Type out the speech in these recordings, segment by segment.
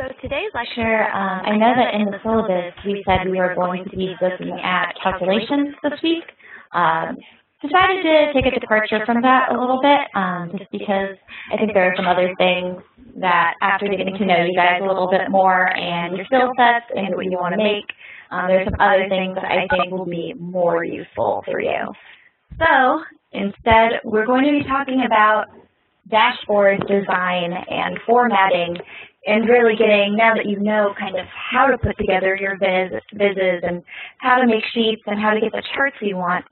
So today's lecture, um, I know that in the syllabus we said we were going to be looking at calculations this week. Um, decided to take a departure from that a little bit, um, just because I think there are some other things that after getting to know you guys a little bit more and your skill sets and what you want to make, um, there's some other things that I think will be more useful for you. So instead, we're going to be talking about dashboard design and formatting and really getting, now that you know kind of how to put together your viz, vizzes and how to make sheets and how to get the charts you want,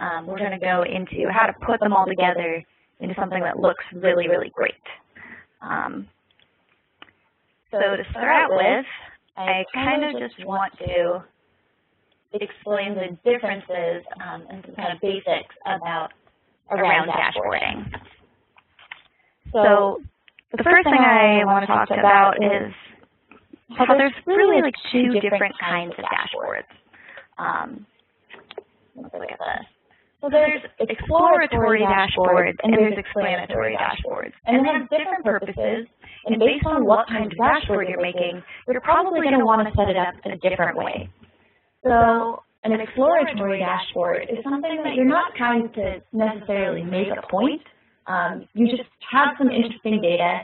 um, we're going to go into how to put them all together into something that looks really, really great. Um, so to start out with, I kind of just want to explain the differences um, and some kind of basics about around dashboarding. So the first thing I want to talk about is how there's really like two different kinds of dashboards. Um, let's look at this. So there's exploratory dashboards and there's explanatory dashboards. And they have different purposes. And based on what kind of dashboard you're making, you're probably going to want to set it up in a different way. So an exploratory dashboard is something that you're not trying to necessarily make a point. Um, you just have some interesting data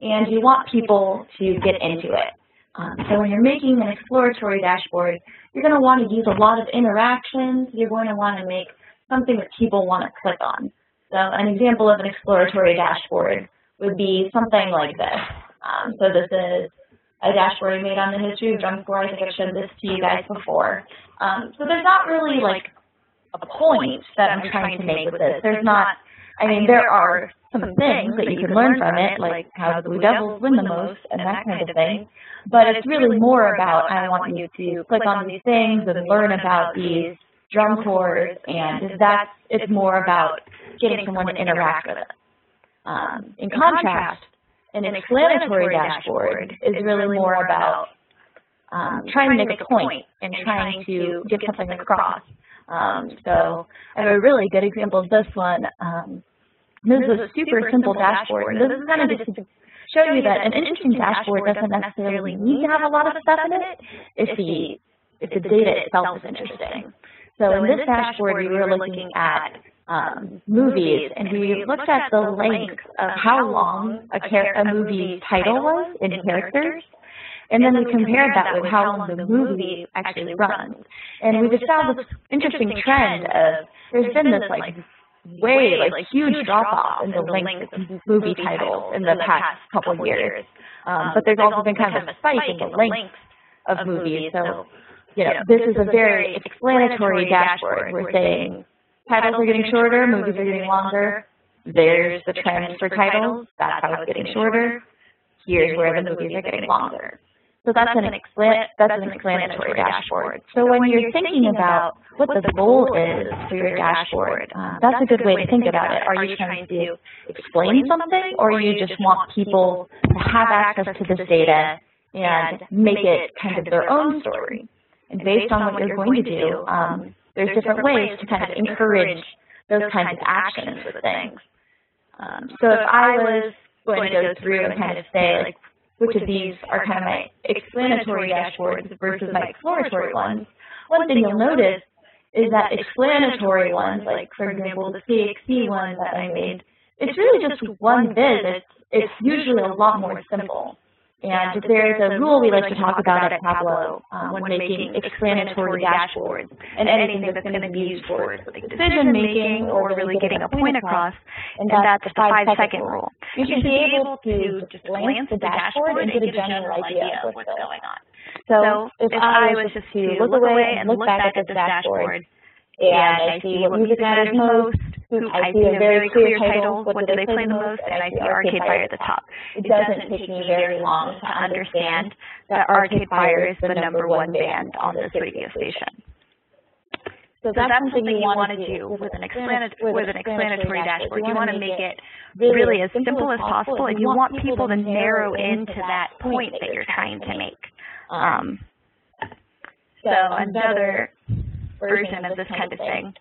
and you want people to get into it. Um, so when you're making an exploratory dashboard, you're going to want to use a lot of interactions. You're going to want to make something that people want to click on. So an example of an exploratory dashboard would be something like this. Um, so this is a dashboard I made on the history of drum corps. I think I've showed this to you guys before. Um, so there's not really like a point that I'm trying to make with this. There's not, I mean, there are some things that you can learn from it, like how the Blue Devils win the most and that kind of thing. But it's really more about I want you to click on these things and learn about these drum corps, and that's it's more about getting someone to interact with it. Um, in contrast, an explanatory dashboard is really more about um, trying to make a point and trying to get something across. Um, so I have a really good example of this one. Um, this is a super simple dashboard. This is kind of just to show you that an interesting dashboard doesn't necessarily need to have a lot of stuff in it if the, if the data itself is interesting. So in this dashboard, we were looking at um, movies, and we looked at the length of how long a, a movie title was in characters, and then we compared that with how long the movie actually runs. And we just found this interesting trend of there's been this like way like huge drop off in the length of movie titles in the past couple of years. Um, but there's also been kind of a spike in the length of movies. So you know, this is a very explanatory dashboard. We're saying titles are getting shorter, movies are getting longer. There's the trends for titles. That's how it's getting shorter. Here's where the movies are getting longer. So that's an, explan that's an explanatory dashboard. So when you're thinking about what the goal is for your dashboard, uh, that's a good way to think about it. Are you trying to explain something, or you just want people to have access to this data and make it kind of their own story? And based on what you're going to do, um, there's different ways to kind of encourage those kinds of actions with things. Um, so if I was going to go through and kind of say, like, which of these are kind of my explanatory dashboards versus my exploratory ones, one thing you'll notice is that explanatory ones, like, for example, the KEXP one that I made, it's really just one viz. It's, it's usually a lot more simple. And there's a rule we like to talk about at Tableau um, when making explanatory dashboards and anything that's going to be used for decision making or really getting a point across, and that's the five second rule. You should be able to just glance at the dashboard and get a general idea of what's going on. So if I was just to look away and look back at this dashboard, and I see what music matters most, I see a very clear title, what do they play the most, and I see Arcade Fire at the top. It doesn't take me very long to understand that Arcade Fire is the number one band on this radio station. So that's, so that's something you want to do with an, explanatory, with an explanatory dashboard. You want to make it really as simple as possible, and you want people to narrow into that point that you're trying to make. Um, so another version of this kind of thing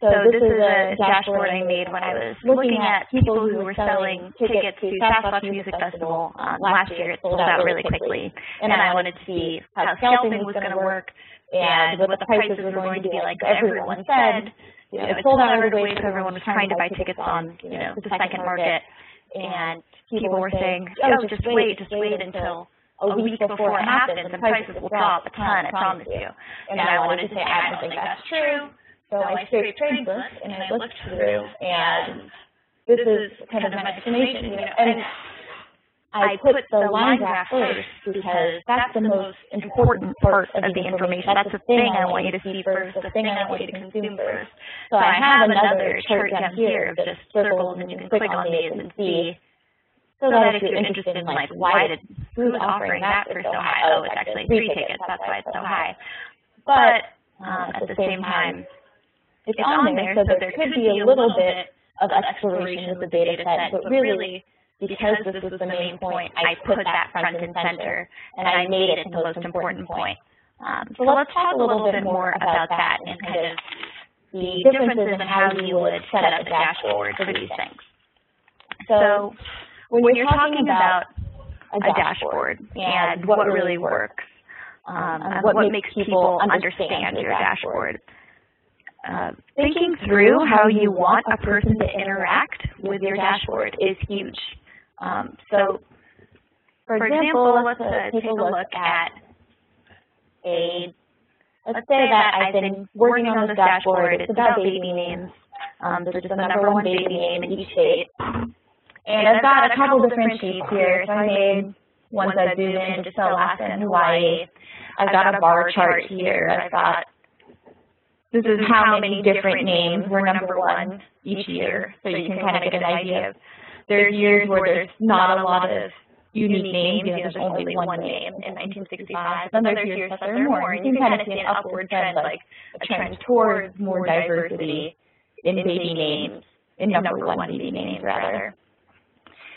So this is a dashboard I made when I was looking at people who were selling tickets to Sasquatch Music Festival um, last year. It sold out really quickly, and I wanted to see how scalping was going to work and what the prices were going to be like. Everyone said, you know, it sold out right away because everyone was trying to buy tickets on, you know, the second market, and people were saying, oh, just wait, just wait until a week before it happens, and prices will drop a ton, I promise you. And I wanted to say, I don't think that's true. So I scraped Tradebook and I looked through, and this is kind of my explanation. You know, and I put the line graph first because that's the most important part of the information. That's the thing I want you to see first, the thing I want you to consume first. So I have another chart down here of just circles, and you can click on these and see so that if you're interested in like why did who's offering that for so high? Oh, it's actually three tickets. That's why it's so high. But um, at the same time, it's, it's on there, so there could be a little bit of exploration with the data set, but really, because this was the main point, I put that front and center, and I made it the most important point. Um, so let's talk a little bit more about that and kind of the differences in how you would set up a dashboard for these things. So when you're talking about a dashboard and what really works, um, and what makes people understand your dashboard, uh, thinking through how you want a person to interact with your dashboard is huge. Um, so, for example, let's uh, take a look at a, let's say that I've been working on this dashboard, it's about baby names. Um, there's just the number one baby name in each state. And I've got a couple different sheets here, so I made ones that zoom in just to Alaska and Hawaii. I've got a bar chart here. I've got this is how many different names were number one each year, so you can kind of get an idea of. There's years where there's not a lot of unique names, you know, there's only one name in 1965. Then there's years that there are more, and you can kind of see an upward trend, like a trend towards more diversity in baby names, in number one baby names, rather.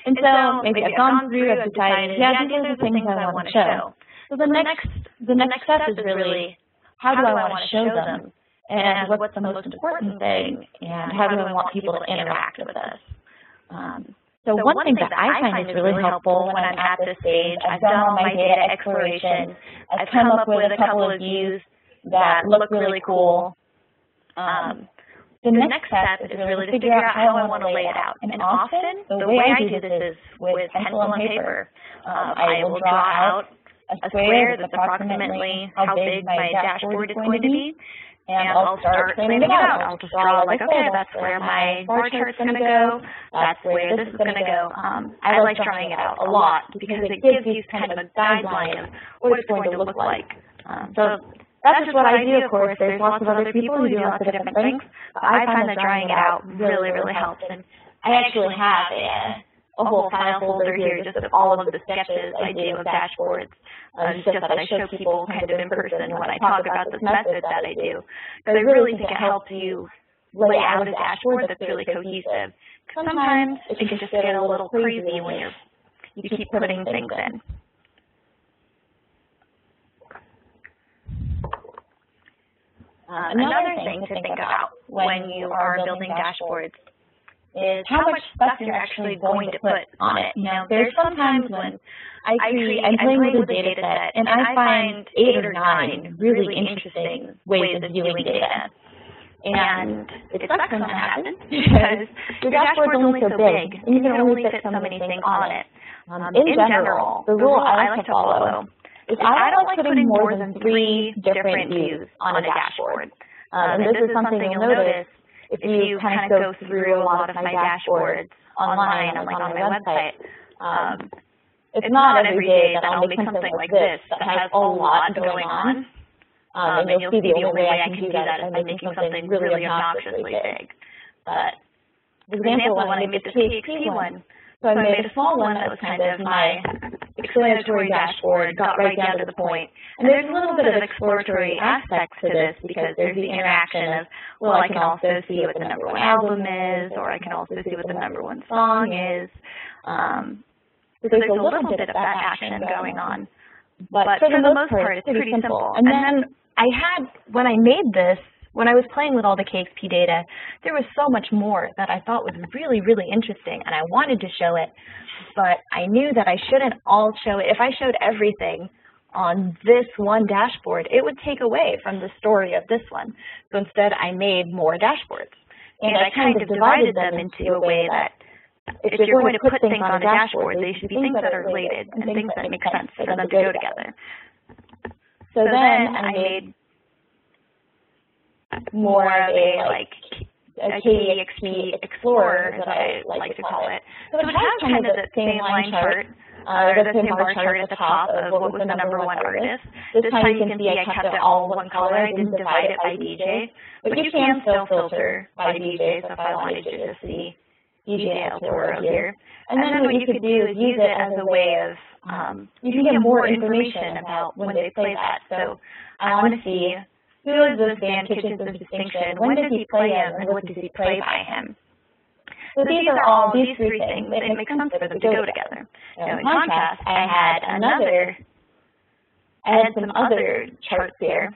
And so maybe I've gone through, I've decided, yeah, these are the things I want to show. So the next, the next step is really, how do I want to show them? And what's the most important thing, and how do we want people to interact with us. Um, so, so one, thing that I find is really helpful when I'm at this stage, I've done all my data exploration, I've come up with a couple of views that look really cool. Um, the next step is really to figure out how I want to lay it out. And often, the way I do this is with pencil and paper. Um, I will draw out a square that's approximately how big my dashboard is going to be, and I'll start planning it out. I'll just draw like, okay, that's where my bar chart's going to go. That's where this is going to go. Um, I like drawing it out a lot because it gives you kind of a guideline of what it's going to look like. Um, so that's just what I do, of course. There's lots of other people who do lots of different things. But I find that drawing it out really, really helps. And I actually have a a whole file folder here just of all of the sketches I do of dashboards. Uh, just that I show people kind of in person when I talk about this method that I do. Because I really think it helps you lay out a dashboard that's really cohesive. Sometimes it can just get a little crazy when you're, you keep putting things in. Um, another thing to think about when you are building dashboards is how much stuff you're actually going to put on it. You know, there's sometimes when I create, I'm playing with a data set, and I find eight or nine really interesting ways of viewing data. And it sucks when that happens because your dashboard's only so big, and you can only fit so many things on it. Um, in general, the rule I like to follow is I don't like putting more than three different views on a dashboard. Um, and this is something you'll notice if you kind of go through a lot of my dashboards online, like on my website, um, it's not every day that I'll make something like this that has a lot going on. Um, and you'll see the only way I can do that is by making something really obnoxiously big. But, for example, when I made the PHP one, so I made a small one that was kind of my explanatory dashboard, got right down to the point. And there's a little bit of exploratory aspects to this because there's the interaction of, well, I can also see what the number one album is, or I can also see what the number one song is. Um, so there's a little bit of that action going on. But for the most part, it's pretty simple. And then I had, when I made this, when I was playing with all the KEXP data, there was so much more that I thought was really, really interesting, and I wanted to show it, but I knew that I shouldn't all show it. If I showed everything on this one dashboard, it would take away from the story of this one. So instead, I made more dashboards. And, and I kind of divided them into a way that if you're going to put things on a dashboard, they should be things that are related and things that make sense for them to go together. So then I made more of a like a KEXP Explorer, as I like to call it. So it has kind of the same line chart, uh, or the same bar chart at the top of what was the number one artist. This time you can see I kept it all one color. I didn't divide it by DJ, but you can still filter by DJ. So if I wanted to just see DJ Toro here. And then what you could do is use it as a way of, um, you can get more information about when they play that. So I want to see who is this band Kitchens of Distinction, when does he play him, and what does he play by him. So these are all, these three things, it makes sense for them to go together. In contrast, I had another, I had some other charts here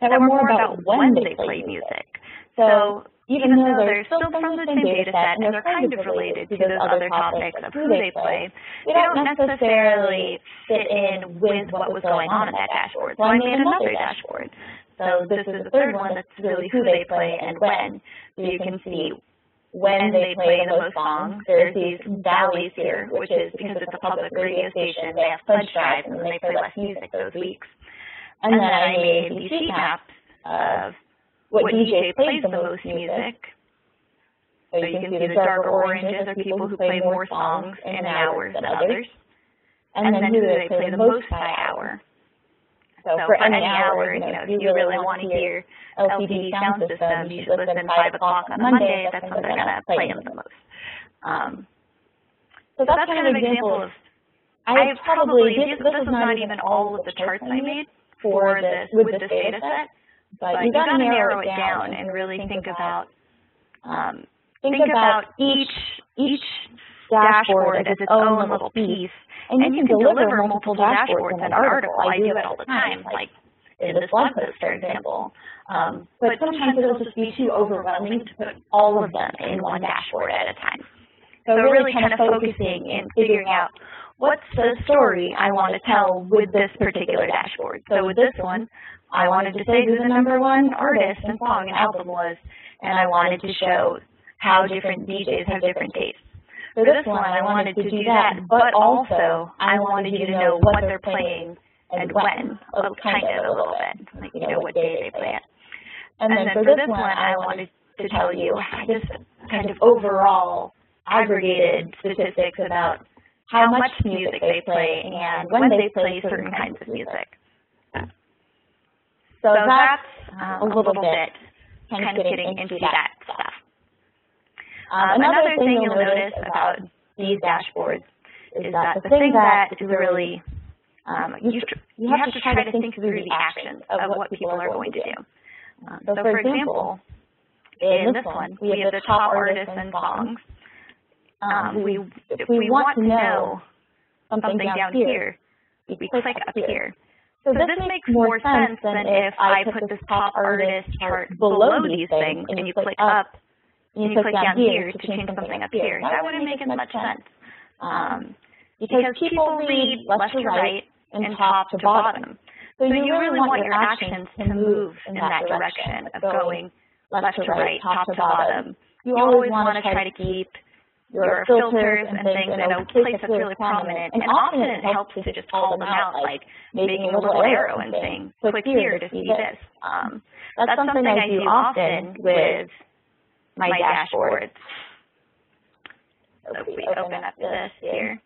that were more about when they play music. So even though they're still from the same data set and they're kind of related to those other topics of who they play, they don't necessarily fit in with what was going on in that dashboard. So I made another dashboard. So this is the third one that's really who they play and when. So you can see when they play the most songs. There's these valleys here, which is because it's a public radio station, they have pledge drives and they play less music those weeks. And then I made these heat maps uh, of what, what DJ plays the most music. So you can see the darker oranges are people who play more songs in hours than others. And then who they play the most by hour. So, for, any hour, you know, if you really want to hear LCD Soundsystem, you should listen 5 o'clock on a Monday. That's when they're going to play them the most. Um, so that's, that's kind of an example of, I probably, this, this is not even all of the charts I made for this, with this data set. But, you got to narrow it down and really think about um, think about each each dashboard as its own little piece, and you, and you can, deliver multiple dashboards in an article. I do it all the time, like in this blog post, for example. Um, but sometimes it'll just be too overwhelming to put all of them in one dashboard at a time. So really kind of focusing and figuring out what's the story I want to tell with this particular dashboard. So with this one, I wanted to say who the number one artist and song and album was, and I wanted to show how different DJs have different tastes. For this one, I wanted to do that, but also I wanted you to know what they're playing and when, a little, kind of a little bit, like you know what day they play it. And then for this one, I wanted to tell you just kind of overall aggregated statistics about how much music they play and when they play certain kinds of music. So, so that's uh, a little bit kind of getting into that stuff. Um, another thing you'll notice about these dashboards is that the thing that is really, um, you, you have to try to think through the actions of what people are going to do. Um, so for example, in this one, we have the top artists and songs. Um, we, if we want to know something down here, we click up here. So, so this, this makes more sense than if I put this top artist chart below these things and you click up you click down here to change something up here. That wouldn't make as much sense. Um, because people read left to right and top to bottom. So you really want your actions to move in that direction of going left to right, top to bottom. You always want to try to keep your filters and things in a place that's really prominent. And often it helps to just call them out, like making a little arrow and saying, click here to see this. Um, that's something I do often with my dashboards. So if we open up this here.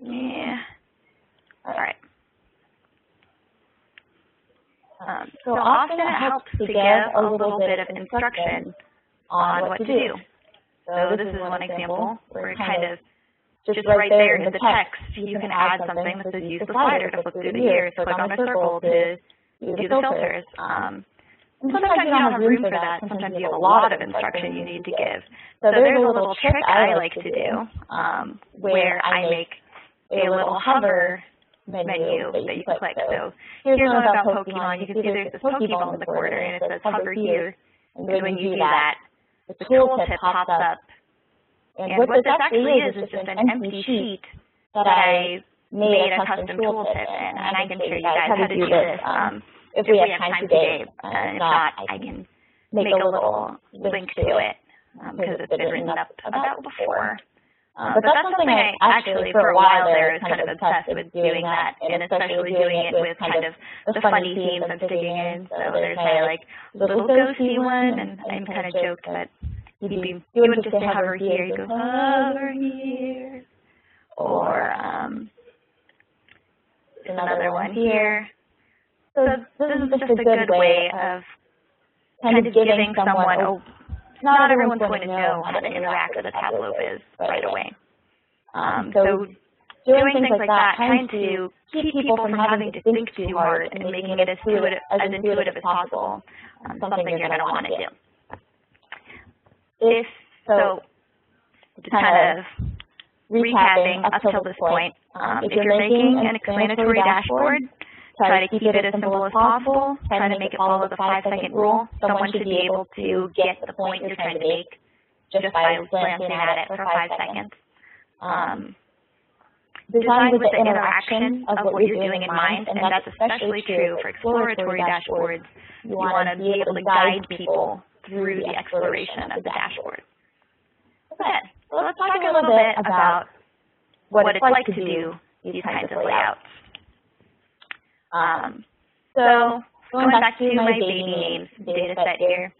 Yeah. All right. Um, so, often it helps to give a little bit of instruction on what to do. So this is one example where it kind of just right there in the text, you can add something that says use the slider to flip through the years, click on the circle to do the filters. Um, and sometimes you don't have room for that. Sometimes you have a lot of instruction you need to give. So there's a little trick I like to do um, where I make a little hover menu that you can click. So here's one about Pokemon. You can see there's this Pokeball in the corner, and it says hover here. And when you do that, the tooltip pops up. And what this actually is is just an empty sheet that I made a custom tooltip in, and I can show you guys how to do this um, if we have time today. And if not, I can make a little link to it because it's been written up about before. Um, but, but that's something I actually, for a while there, was kind of obsessed with doing that, and especially doing it with kind of the funny themes I'm sticking in. So there's my like little ghosty one, and I'm kind of joked that you'd be, you wouldn't just say hover here, you go hover here, or um, another one here. So this is just a good way of kind of giving someone a not everyone's going to know how to interact with a Tableau Viz right away. Um, so doing things like that, trying to keep people from having to think too hard and making it as intuitive as, intuitive as possible, um, something you're going to want to do. If so, just kind of recapping up till this point, um, if you're making an explanatory dashboard, Try to keep it as simple as possible. Try to make it follow the five-second rule. Someone should be able to get the point you're trying to make just by glancing at it for five seconds. Um, design with the interaction of what you're doing in mind, and that's especially true for exploratory dashboards. You want to be able to guide people through the exploration of the dashboard. Okay, so let's talk a little bit about what it's like to do these kinds of layouts. Um, so going back to my baby names data set here,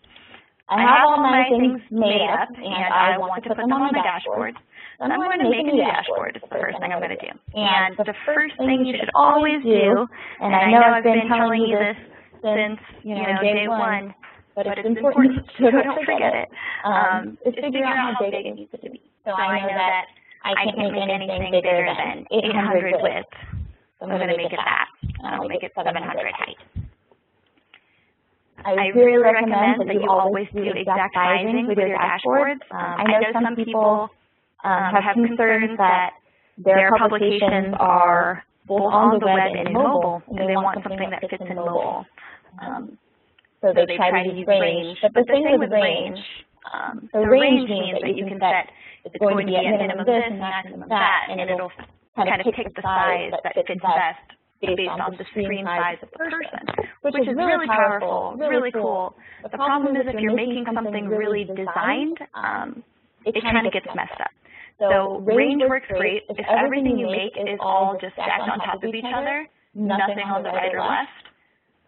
I have all my things made up and I want to put them on my dashboard. So I'm going to make a new dashboard is the first thing I'm going to do. And the first thing you should always do, and I know I've been telling you this since, you know, day one, but it's important to don't forget it, um, is figure out how big it needs to be. So I know that I can't make anything bigger than 800 width. So I'm going to make it that. I'll make it 700 height. I really recommend that you always do exact sizing with your dashboards. Um, I know some people um, have concerns that their publications are both on the web and in mobile, and they want something that fits in mobile. Um, so they try to use range. But the thing with range, um, so range means that you can set it's going to be a minimum this and maximum of that, and it'll kind of pick the size that fits best based on the screen size of the person, which is really powerful, really cool. The problem is if you're making something really designed, um, it kind of gets messed up. So range works great if everything you make is all just stacked on top of each other, nothing on the right or left,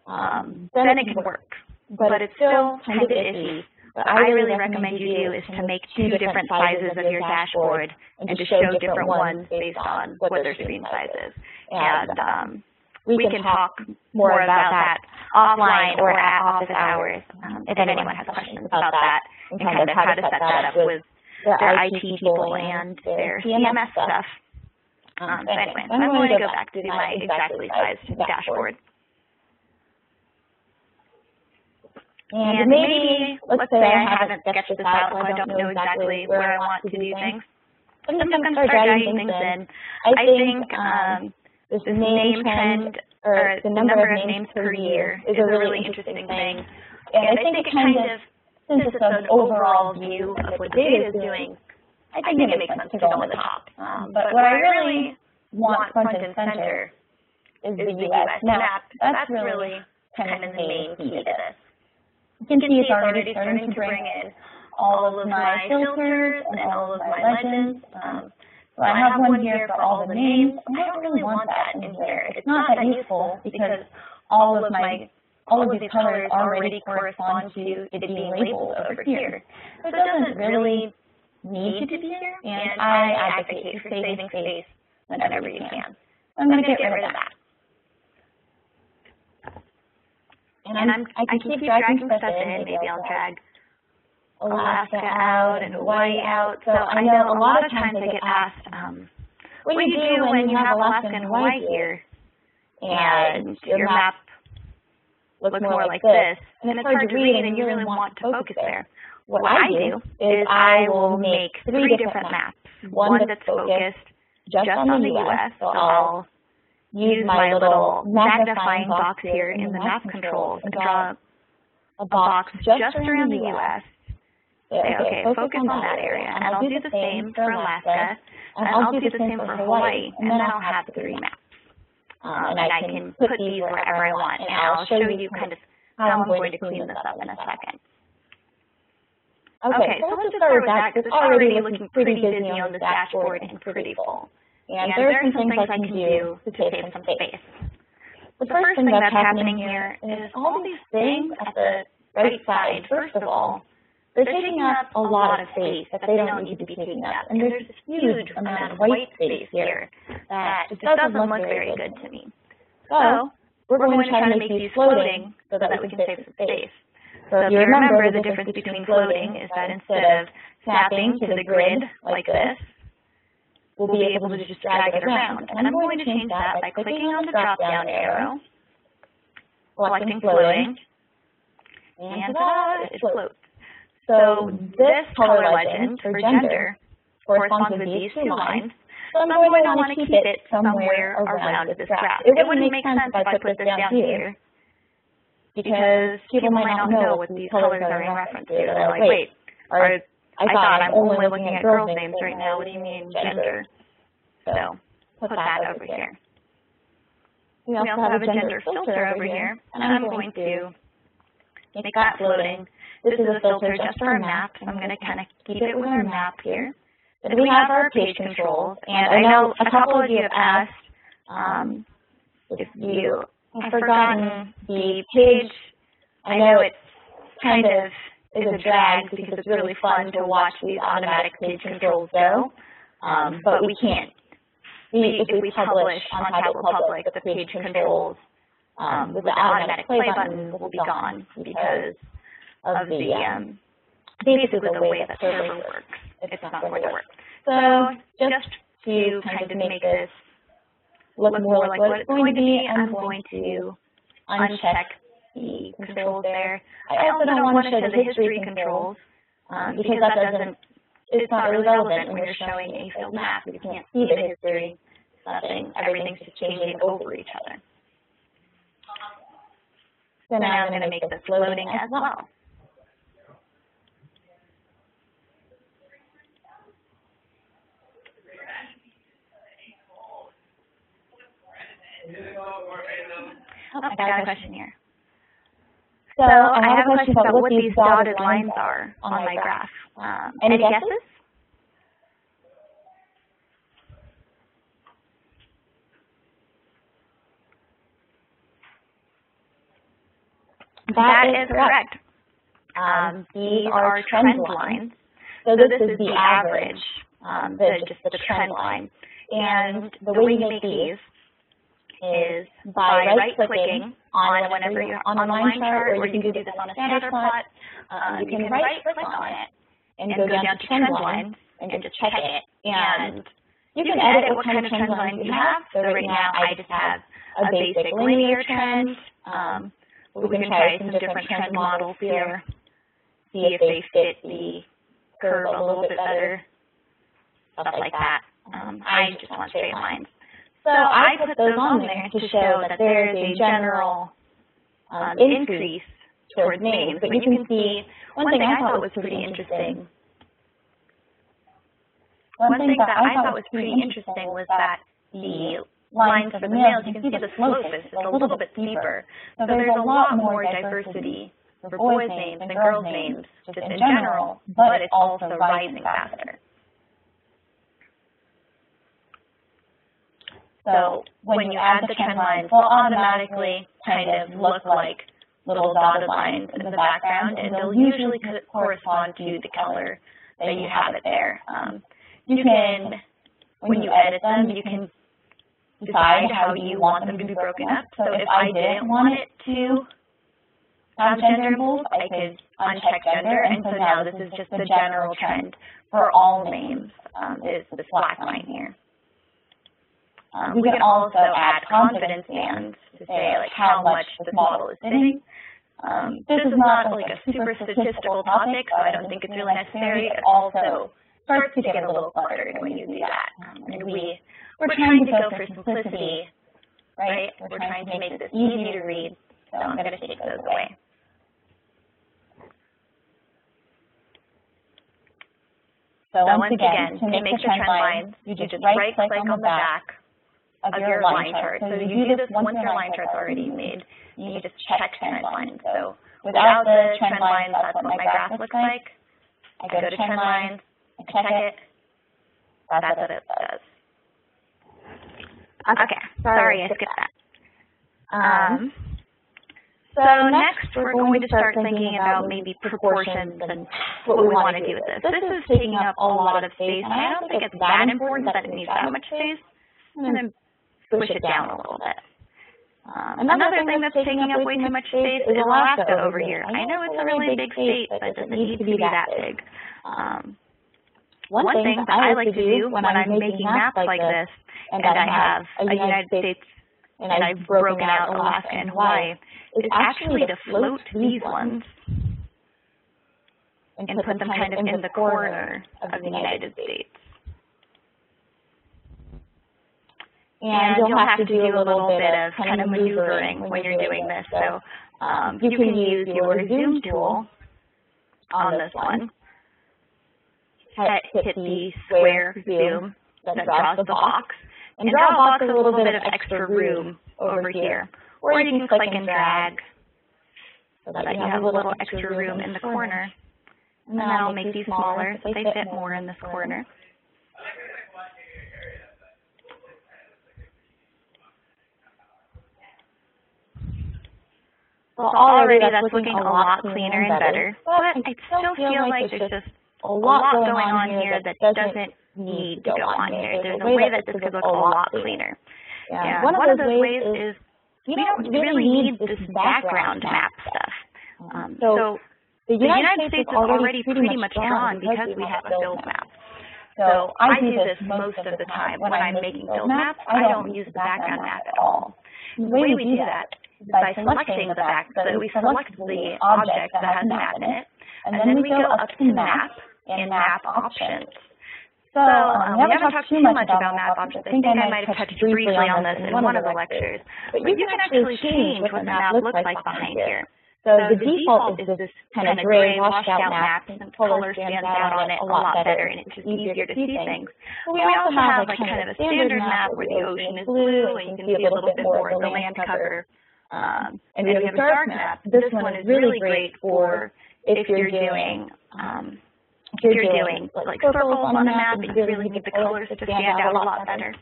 um, then it can work. But it's still kind of iffy. What I really recommend you do is to make two different sizes of your dashboard and to show different ones based on what their screen size is. And um, we, we can talk more about that offline or at office hours um, if anyone has questions about that and kind of how to set that up with their IT people and their CMS stuff. Um, so anyway, I'm going to go back to my exactly sized dashboard. And maybe, let's say I haven't sketched this out, so I don't know exactly where I want to do things. I'm just going to start dragging things in. I think um, this name trend, or the number of names per year, is a really interesting thing. And I think it kind of, since it's an overall view of what data is doing, I think it makes sense to go on the top. Um, but what I really want front and center is the U.S. map. That's really kind of the main key to this. You can see it's already starting to bring in all of my filters and all of my legends. Um, so I have one here for all the names. I don't really want that in here. It's not that useful because all of my all of these colors already correspond to it being labeled over here. So it doesn't really need to be here, and I advocate for saving space whenever you can. I'm going to get rid of that. And, and I'm, I can keep dragging stuff in. Maybe I'll drag Alaska out and Hawaii out. So I know a lot of times I get asked, um, what do you do when you have Alaska and Hawaii here and your map looks more like this? And it's hard to read and you really want to focus there. What I do is I will make three different maps. One that's focused, just on the U.S., so I'll use my little magnifying box here in the map controls and draw a box just around the U.S. Say, okay, focus on that area, and I'll do the same for Alaska, and I'll do the same for Hawaii, and then I'll have three maps. Um, and I can put these wherever I want, and I'll show you kind of how I'm going to clean this up in a second. Okay, so let's just start with that because it's already looking pretty busy on this dashboard and pretty full. And there are some things I can do to save some space. The first thing that's happening here is all these things at the right side, first of all, they're taking up a lot of space that they don't need to be taking up. And there's this huge amount of white space here that just doesn't look very good to me. So we're going to try to make these floating so that we can save some space. So if you remember, the difference between floating is that instead of snapping to the grid like this, we'll be able to just drag it around. And I'm going to change that by clicking on the drop-down arrow, selecting floating, and ta it floats. So this color legend for gender corresponds with these two lines. So I'm going to want to keep it somewhere around this graph. It wouldn't make sense if I put this down here because people might not know what these colors are in reference to. They're like, wait, are, I thought I'm only looking at girls' names right now. What do you mean gender? So put that over here. We also have a gender filter over here, and I'm going to make that floating. This is a filter just for our map, I'm going to kind of keep it with our map here. Then we have our page controls, and I know a couple of you have asked um, if you have forgotten the page. I know it's kind of is a drag because it's really fun to watch these automatic page controls go, um, but we can't. We, if we publish on Tableau Public, the page controls um, with the automatic play button will be gone because of the um, basically the way that server works. It's not going to work. So just to kind of make this look more like what it's going to be, I'm going to uncheck the controls there. I also don't want to show the history controls um, because that doesn't, it's not really relevant when you're showing a filled map. You can't see the history. Nothing, everything's just changing over each other. So now I'm going to make this loading as well. Oh, I got a question here. So I have a question about what these dotted lines are on my graph. Um, any guesses? That is correct. Um, these are trend lines. So this is the average, um, the, just the trend line. And the way you make these is by right-clicking on whenever you're on a line chart, or you can do this on a scatter plot. Um, you can right-click on it and go down to trend lines and just check it. And you can edit what kind of trend lines you have. So right now I just have a basic linear trend. Um, we can try some different trend models here, see if they fit the curve a little bit better, stuff like that. Um, I just want straight lines. So I put those on there to show that there is a general um, increase towards names. But you can see, one thing I thought was pretty interesting. One thing that I thought was pretty interesting was that the lines for the males, you can see the slope is a little bit steeper. So there's a lot more diversity for boys' names and girls' names just in general, but it's also rising faster. So when you add the trend lines, they'll automatically kind of look like little dotted lines in the background, and they'll usually correspond to the color that you have it there. Um, you can, when you edit them, you can decide how you want them to be broken up. So if I didn't want it to have gender bold, I could uncheck gender, and so now this is just the general trend for all names um, is this black line here. Um, we can also add confidence bands to say like how much this model is fitting. Um, this is not like a super statistical topic, so I don't think it's really necessary. It also starts to get a little cluttered when you do that. Um, and we, we're trying to go for simplicity, right? We're trying to make this easy to read, so I'm going to take those away. So, once again, to make, the trend lines, you just right-click on the back of your line chart. So you do this once your line chart's already made. You just check trend lines. So without the trend lines, that's what my graph looks like. I go to trend lines, I check it. That's what it does. Okay, sorry, I skipped that. Um, so next, we're going to start thinking about maybe proportions and what we want to do with this. This is taking up a lot of space, and I don't think it's that important that it needs that much space. I'm going to push it down a little bit. Um, another thing that's taking up way too much space is Alaska over here. I know it's a really big state, but it doesn't need to be that big. Um, one thing that I like to do when I'm making maps like this, and I have a United States, and I've broken out Alaska and Hawaii, is actually to float these ones and put them kind of in the corner of the United States. And you'll have to do a little bit of kind of maneuvering when you're doing this. So um, you can use your zoom tool on this one. Hit, hit the square zoom that draws the box. And draw a box a little bit of extra room over here. Or you can click and drag so that you have a little extra room in the corner. And then I'll make these smaller so they fit more in this corner. Well, already that's looking a lot cleaner and better, but I still feel like there's just a lot going on here that doesn't need to go on here. There's a way that this could look a lot cleaner. Yeah, one of those ways is we don't really need this background map stuff. Um, so the United States is already pretty much drawn because we have a filled map. So I do this most of the time. When I'm making filled maps, I don't use the background map at all. The way we do that is by selecting the back, so we select the object that has map in it, and then we go up to map and map options. So um, we haven't talked too much about map options. I think I might have touched briefly on this in one of the lectures. But you can actually change what the map looks like behind here. So, so the, the default is this kind of gray washed out map and color stands out on it a lot better and it's just easier to see things. But we also have like kind of a standard map where the ocean is blue and you can see a little bit more of the land cover. Um, and we have a dark map. This one is really great for if you're doing um, if you're doing like circles on the map and you really need the colors to stand out a lot better.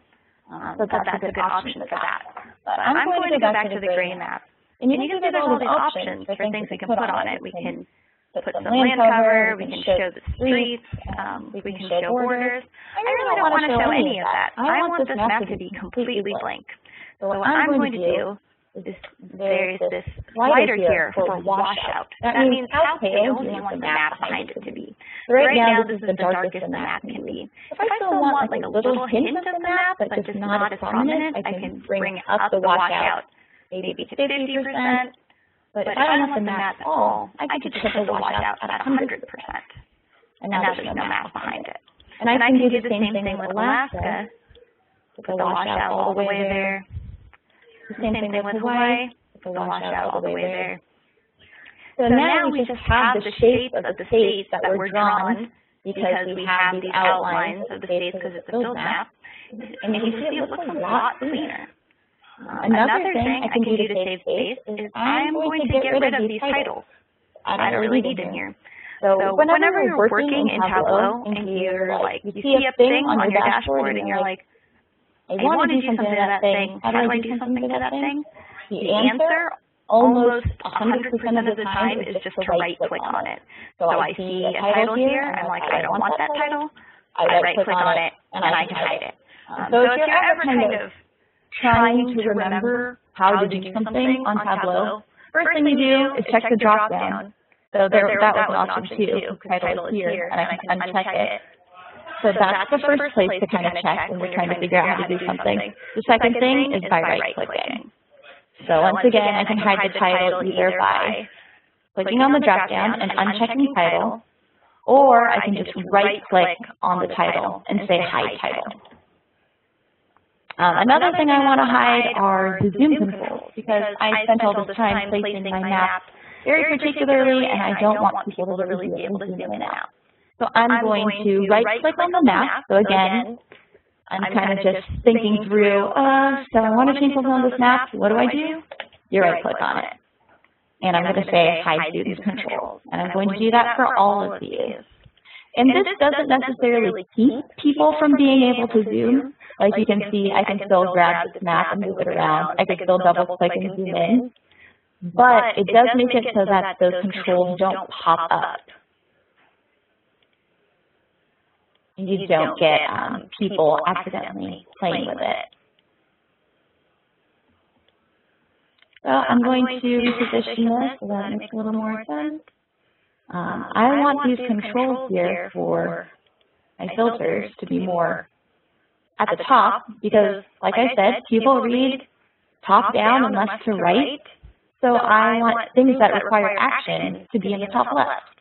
Um, so that's, that's a good option for that. But I'm going to go back to the gray map. And you, and you can see there's all these options for things we can put on it. We can put some land cover, we can show the streets, um, we can show borders. I really don't want to show any of that. I want this map to be completely blank. So what I'm going to do is there's this slider here for washout. That means how pale do you want the map behind it to be. So right now this is the darkest the map can be. If I still want like a little hint of the map, but just not as prominent, I can bring up the washout maybe to 50%. But, but if I don't want the map at all, I could just put the washout at 100%. And now there's no map behind it. And I, can do the same thing with Alaska. Put the washout all the way there. The same thing with Hawaii. Put the washout all the way there. So now we just have the shape of the states that were drawn because we have these outlines of the states because it's a filled map. And you can see it looks a lot cleaner. Another, another thing I can do to save space is I'm going to get rid of these titles. I don't really need them here. So, so whenever you're working in Tableau and you're like, you see a thing on your dashboard and you're like, I want to do something to that thing. How do I do something to that thing? The answer almost 100% of the time is just to right click on it. So I see a title here, I'm like, I don't want that title. I right click on it and I can hide it. Um, so if you're ever kind of trying to remember how to do something on Tableau, first thing you do is check the drop down. So there, that was an option too. Title is here, and I can uncheck it. So that's the first place to kind of check when you're trying to figure out how to do something. The second thing is by right-clicking. So once again, I can hide the title either by clicking on the drop down and unchecking title, or I can just right-click on the title and say Hide Title. Um, another thing I want to hide are the zoom controls because I spent all this time placing my map very particularly and I don't want people to really be able to zoom in and out. So I'm going to right-click on the map. So again, I'm kind of just thinking through, uh, so I want to change something on this map. What do I do? You right-click on it. And I'm going to say hide student controls. And I'm going to do that for all of these. And this doesn't necessarily keep people from being able to zoom. Like you can see, I can still grab this map and move it around. I can still double click and zoom in. But it does make it so that those controls don't pop up. And you don't get um, people accidentally playing with it. So I'm going to reposition this so that makes a little more sense. Um, I want these controls here for my filters to be more at the top because, like I said, people read top down and left to right. So I want things that require action to be in the top left.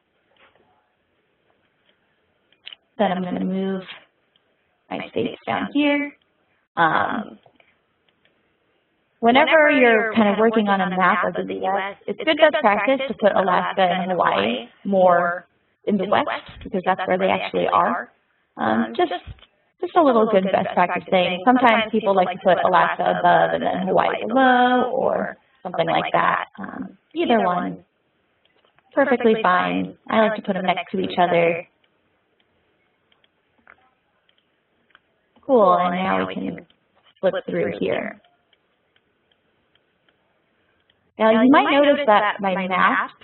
Then I'm going to move my states down here. Um, whenever you're kind of working on a map of the U.S., it's good best practice to put Alaska and Hawaii more in the west because that's where they actually are. Um, just just a little good best practice thing. Sometimes people like to put Alaska above and then Hawaii below or something like that. Um, either one, perfectly fine. I like to put them next to each other. Cool, and now we can flip through here. Now you might notice that my maps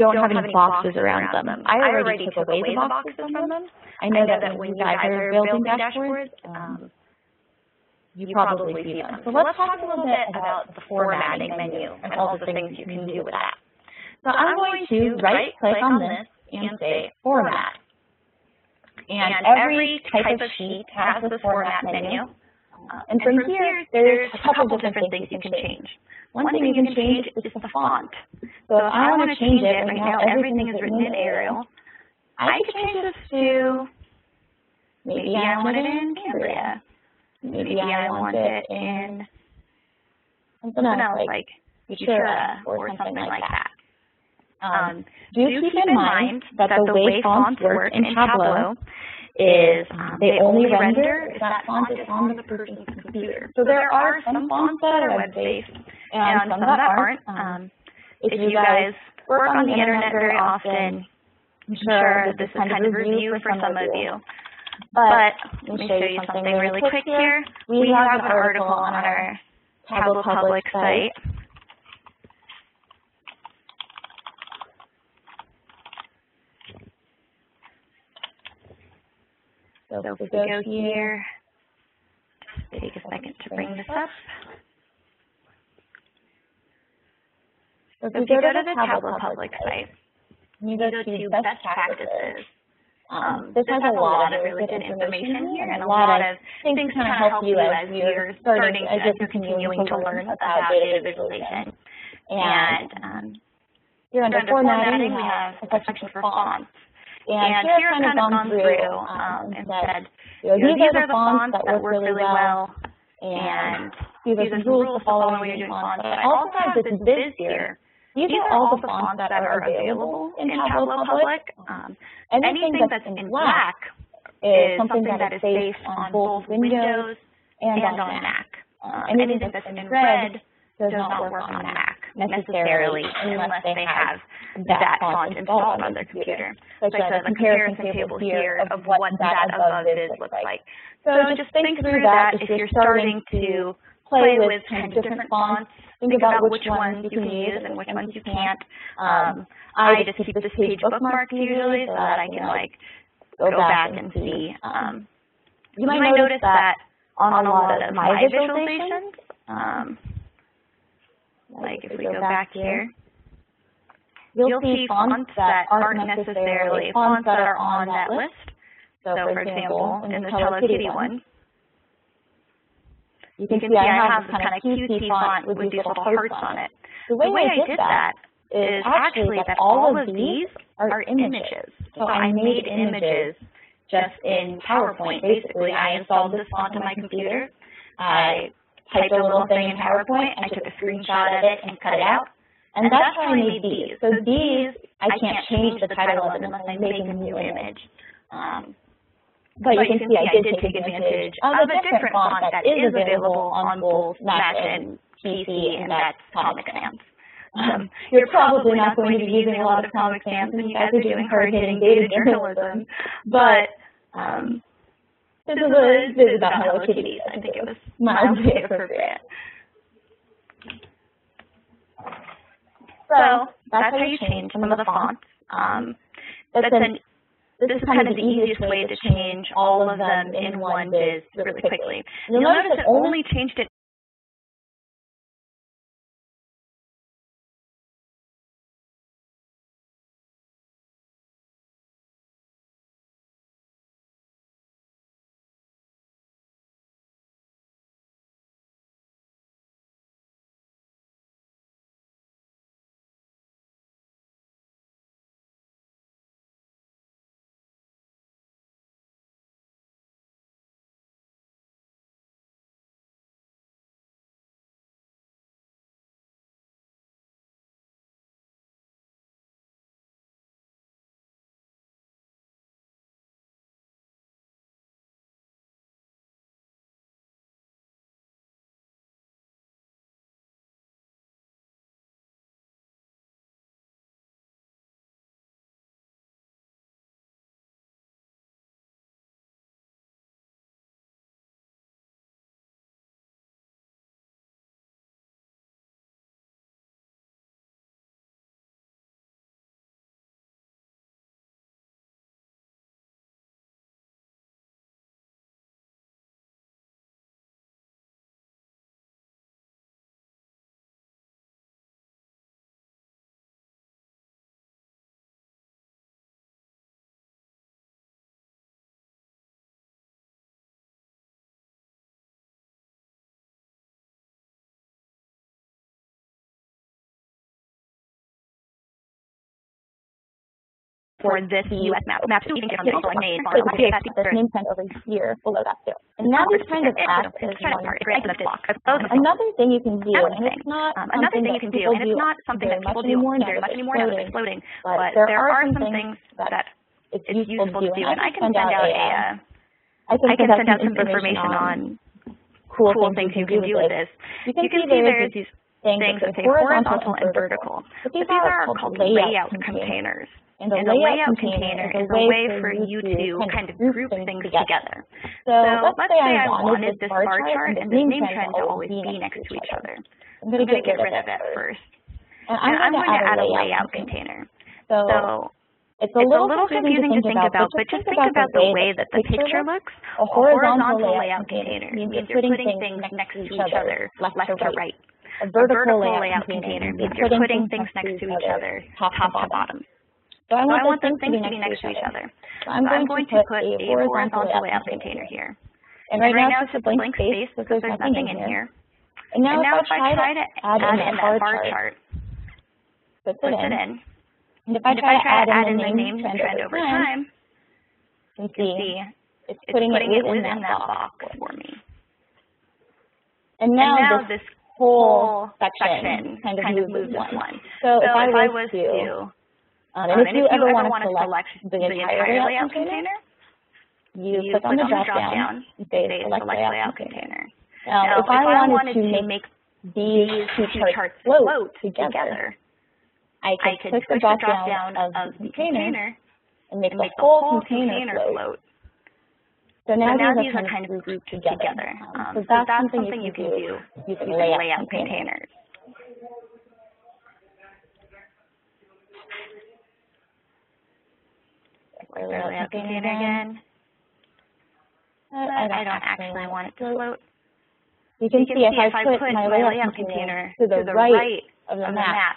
don't have any boxes around them. I already took away the boxes from them. I know that when you guys are building dashboards, um, um, you probably see them. So let's talk a little bit about the formatting menu and all the things you can do with that. So I'm going to right-click on this and say Format. And every type of sheet has this format menu. Uh, and from here, there's a couple different things you can change. One thing you can change is the font. So if I want to change it, right now everything is written in Arial. I could change this to, maybe I want it in Cambria. Maybe I want it in something else, like Futura or something like that. Um, do keep in mind that the way fonts work in Tableau is um, they only render if that font is on the person's computer. So there are some fonts that are web-based and some that aren't. Um, if you guys work on the internet very often, I'm sure this is kind of review for some of you. But let me show you something really quick here. We have an article on our Tableau Public site So, so if we go, go here, take a second to bring this up. So if, so if you go, go to the Tableau Public site, you go to Best Practices. Um, this, has, has a lot of really good information here and a lot of things to kind of help you as you're starting, as you're continuing to learn about data visualization. And um, here under formatting, we have a section for fonts. And, and here kind of gone through um, um, and said, you know, these, are the fonts that work really well, and these are some rules to follow when you're doing fonts. But I also have this viz here. These are all the fonts that are available in Tableau Public. Um, anything that's in black is something that is based on both Windows and on Mac. Uh, anything that's in red does not work on Mac necessarily unless they have that font installed on their computer. So I have a comparison table here of what that above viz looks like. So just think through that if you're starting to play with kind of different fonts, think about which ones you can use and which ones you can't. Um, I just keep this page bookmarked usually so that I can like go back and see. Um, you might notice that on a lot of my visualizations, um, like if we go back here, you'll see fonts that aren't necessarily fonts that are on that list. So for example, in the Hello Kitty one, you can see I have this kind of cutesy font with these little hearts on it. The way I did that is actually that all of these are images. So I made images just in PowerPoint. Basically, I installed this font on my computer. I typed a little thing in PowerPoint. I took a screenshot of it and cut it out. And that's how I made these. So these, I can't change the title of it unless I make a new image. Um, but, but you, can see I did take advantage of a different font that is available on both Mac and PC, and that's Comic Sans. Um, you're probably not going to be using a lot of Comic Sans when you guys are doing hard-hitting data journalism, but um, this is a this is about Hello Kitty. I think it was mildly appropriate. So that's how you change some of the fonts. Um, that's an this is kind of the easiest way to change all of them in one viz really quickly. You'll notice it only changed it for this US map. Map two, you can get on the also name. This name sent over here below that too. And now these kind of as one. Another thing you can do, and it's not um, another thing you can do, and it's not something that people do very much anymore now that it's floating, but there are some things that it's useful to do, and I can send out a, I can send out some information on cool things you can do with this. You can see there's these things that say horizontal and vertical, but these are called layout containers. And the, and the layout, container is a way for you to kind of group things together. So, so let's say I wanted this bar chart and this name trend to always be next to each other. I'm going to get rid of it first. And I'm, going to add a layout container. So it's a little, it's a little confusing to think about, but just think about the way that the picture looks. A horizontal layout container means you're putting things next to each other, left to right. A vertical layout container means you're putting things next to each other, top to bottom. So I want, so I want those things to be next to each other. So I'm, so I'm going, to put, a horizontal layout container here. And right, and right now, it's a blank space because there's nothing in here. And now, and now if, if I try to add, add in that bar chart, puts it, in. in. And if I try, to add, add in the name trend over time, you can see it's putting, it within that box for me. And now, this whole section kind of moves one. So if I was to um, and, um, if, and you if you ever, want to select, select the, entire layout, layout container, you, you click on the drop down, you say select layout, layout container. Now, now if, if I, wanted, wanted to make these two charts float together, I could, I could click the drop down of the container and make the whole container float. So now, so now these are kind of grouped together. together. Um, so that's, that's something you can do using layout containers. Layout container again. Uh, I, don't, I don't actually want it to float. You can, you can see, see if, I put, put my layout, layout container to the, to the right, right of the, of map, map,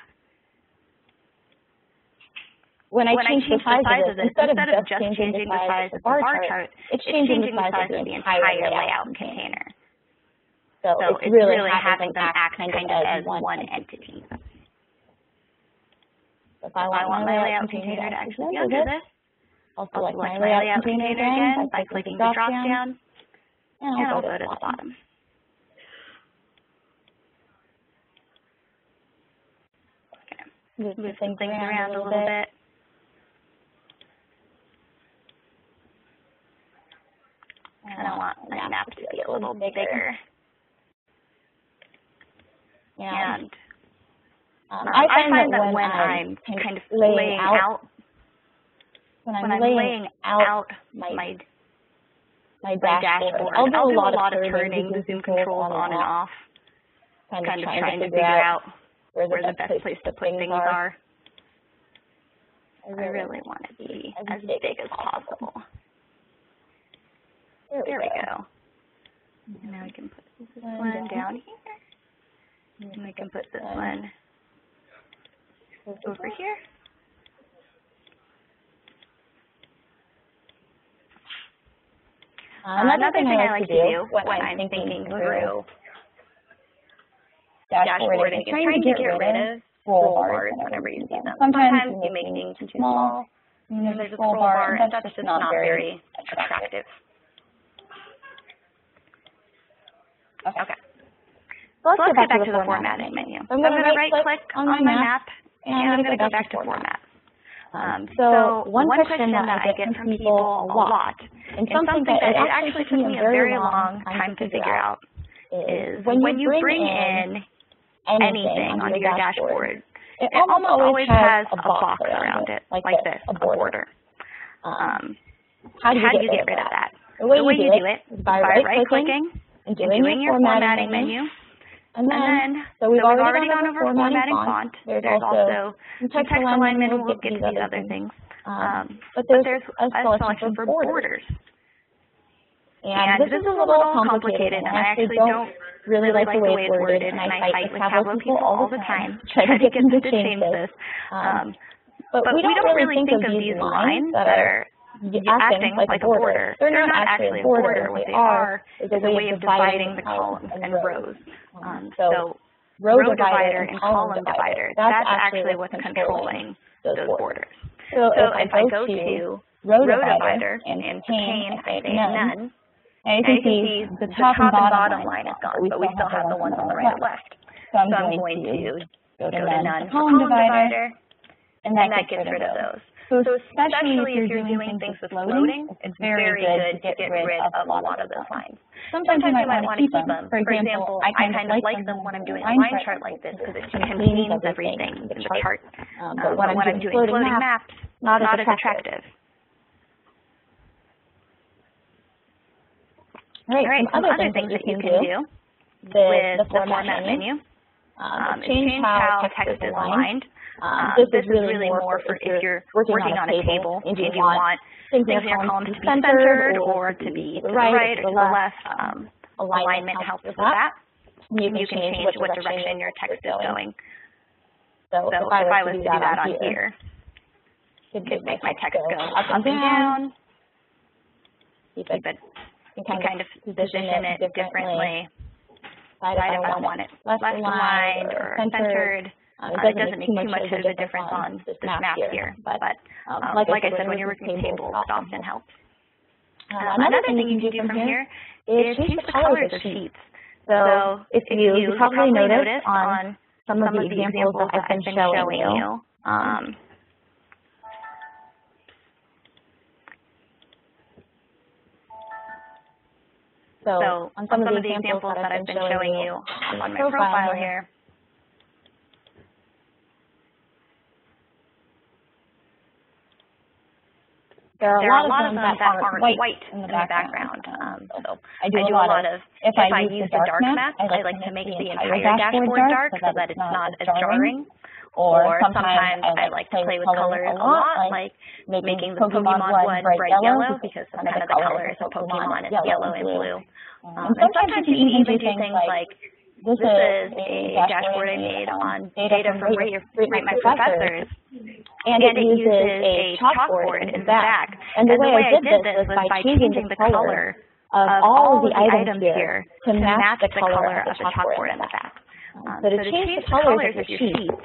when I when change, I change the size, the size of it, instead, instead of just changing the size of the bar chart, it's changing the size of the entire layout container. So, so it's really, really having them act kind of as one entity. So if I want, want my layout container to actually be under this, I'll I'll select select my layout container again by clicking the drop down, and and I'll go to the bottom. bottom. Move Move some things around a little bit. And I want my map to be a little bigger. And And um, um, I find, that when I'm I'm kind of laying laying out, out, when when I'm laying out out my my my dashboard, dashboard, I'll do a lot of turning the zoom controls on and off, kind kind of of trying to figure out where the best place to put things are. I I really want to be as big big as possible. There There we we go. go. And now we can put this One one down. down here, and we can put this one over here. Uh, Another thing I like to do when when I'm thinking through dashboarding is trying to get rid of scroll bars whenever you see them. Sometimes you make things too small, and there's a scroll bar, and that's just not very attractive. Okay. So So let's get back to the formatting menu. I'm going to right click on my map, and I'm going to go back to format. Um, Um, so so one one question that I get from people a lot, and something that it actually took me a very long time to figure out is when you bring in anything onto your dashboard, it almost always has a box around it, like this, a border. Um, Um, how do you, how do get, you get rid of that? The way, The way you do it is by right-clicking right-clicking and doing your formatting menu. And And then, then, so we've, so we've already, already gone over formatting font. There's, There's also also some some text alignment, and we'll get to these other things. Um, Um, but but there's, there's a selection for borders. And this is a little complicated, and I actually don't really like the way it's worded, and and I fight with Tableau people all the time, try try to get them to change this. Um, Um, but, but we don't really think of these lines that are acting like a border. They're not actually a border. What they are is a way of dividing the columns and rows. Um, so row divider and column divider, that's actually what's controlling those borders. So So if I go to row row divider and and pane, I say none, none. and you And can can see the top and bottom line is gone, but we still have the ones on the right and left. So I'm going to go to none none for for column divider, divider, and and that gets rid of those. So So especially if you're doing things with floating, it's very good to get rid of a lot of those lines. Sometimes, Sometimes you might want to keep them. For example, I kind of like them when I'm doing a line chart like this because it contains everything in the chart. Um, Um, but when I'm doing floating floating maps, not, not as attractive. All right, All right, some other things that you can do with the format menu. um, Um, is change how text is aligned. Um, Um, this is really more for if you're working on a table and you want things in your columns to be centered or to be to the right or to the left. Um, alignment helps with that. You can, You can change what direction your text is going. So, So if I was to do that on here, could could make my text go up and down, Keep it, it, you and kind of position it differently. Right if I want it left aligned or centered. Um, It doesn't make too much of a difference on this map here, but um, um, like, like I said, when you're working tables, it often helps. Um, Um, Another thing you can do from here is change the colors of sheets. So if you, you probably noticed on some of the examples that I've been showing you, um, so on some of the examples that I've been showing you on my profile here, there are there a lot of them that aren't white in the background. Um, So I do, I do a lot of, if I I use the dark map, I like to make the entire dashboard dark so that it's not as jarring. Or sometimes I like to play with colors a lot, like making the Pokemon blood bright yellow because kind of the colors of Pokemon is yellow and blue. Um, and sometimes you can even do things like, this This is a dashboard I made on data from Rate, Rate Rate My Professors, and it uses a chalkboard in the back. And the way I did this was by changing the color of all the items here to match the color of the chalkboard in the back. Um, So to change the colors of your sheets,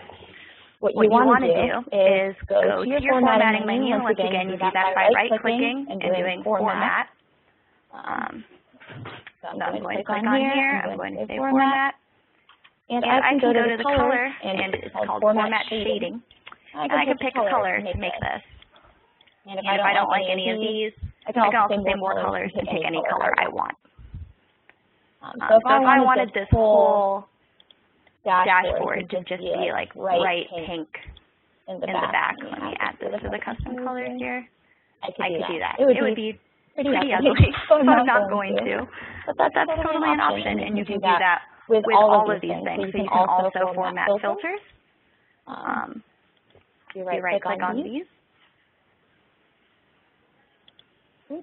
what you, what want to do is go to your formatting menu. Once again, you do that by right-clicking and doing format. Um, so I'm, going, to click on here. I'm going to say format. And, and I, can go, to, the color, and it's called format shading. And I can pick a color to make this. And if I don't like any of these, I can also say more colors and pick any color I want. Um, so if I wanted this whole dashboard to just be like bright pink in the back, let me add this to the custom colors here. I could do that. It would be pretty ugly, so I'm not going to. But that's totally an option, and you can do that with all of these things. So you can also format filters. Um, you right click on these. You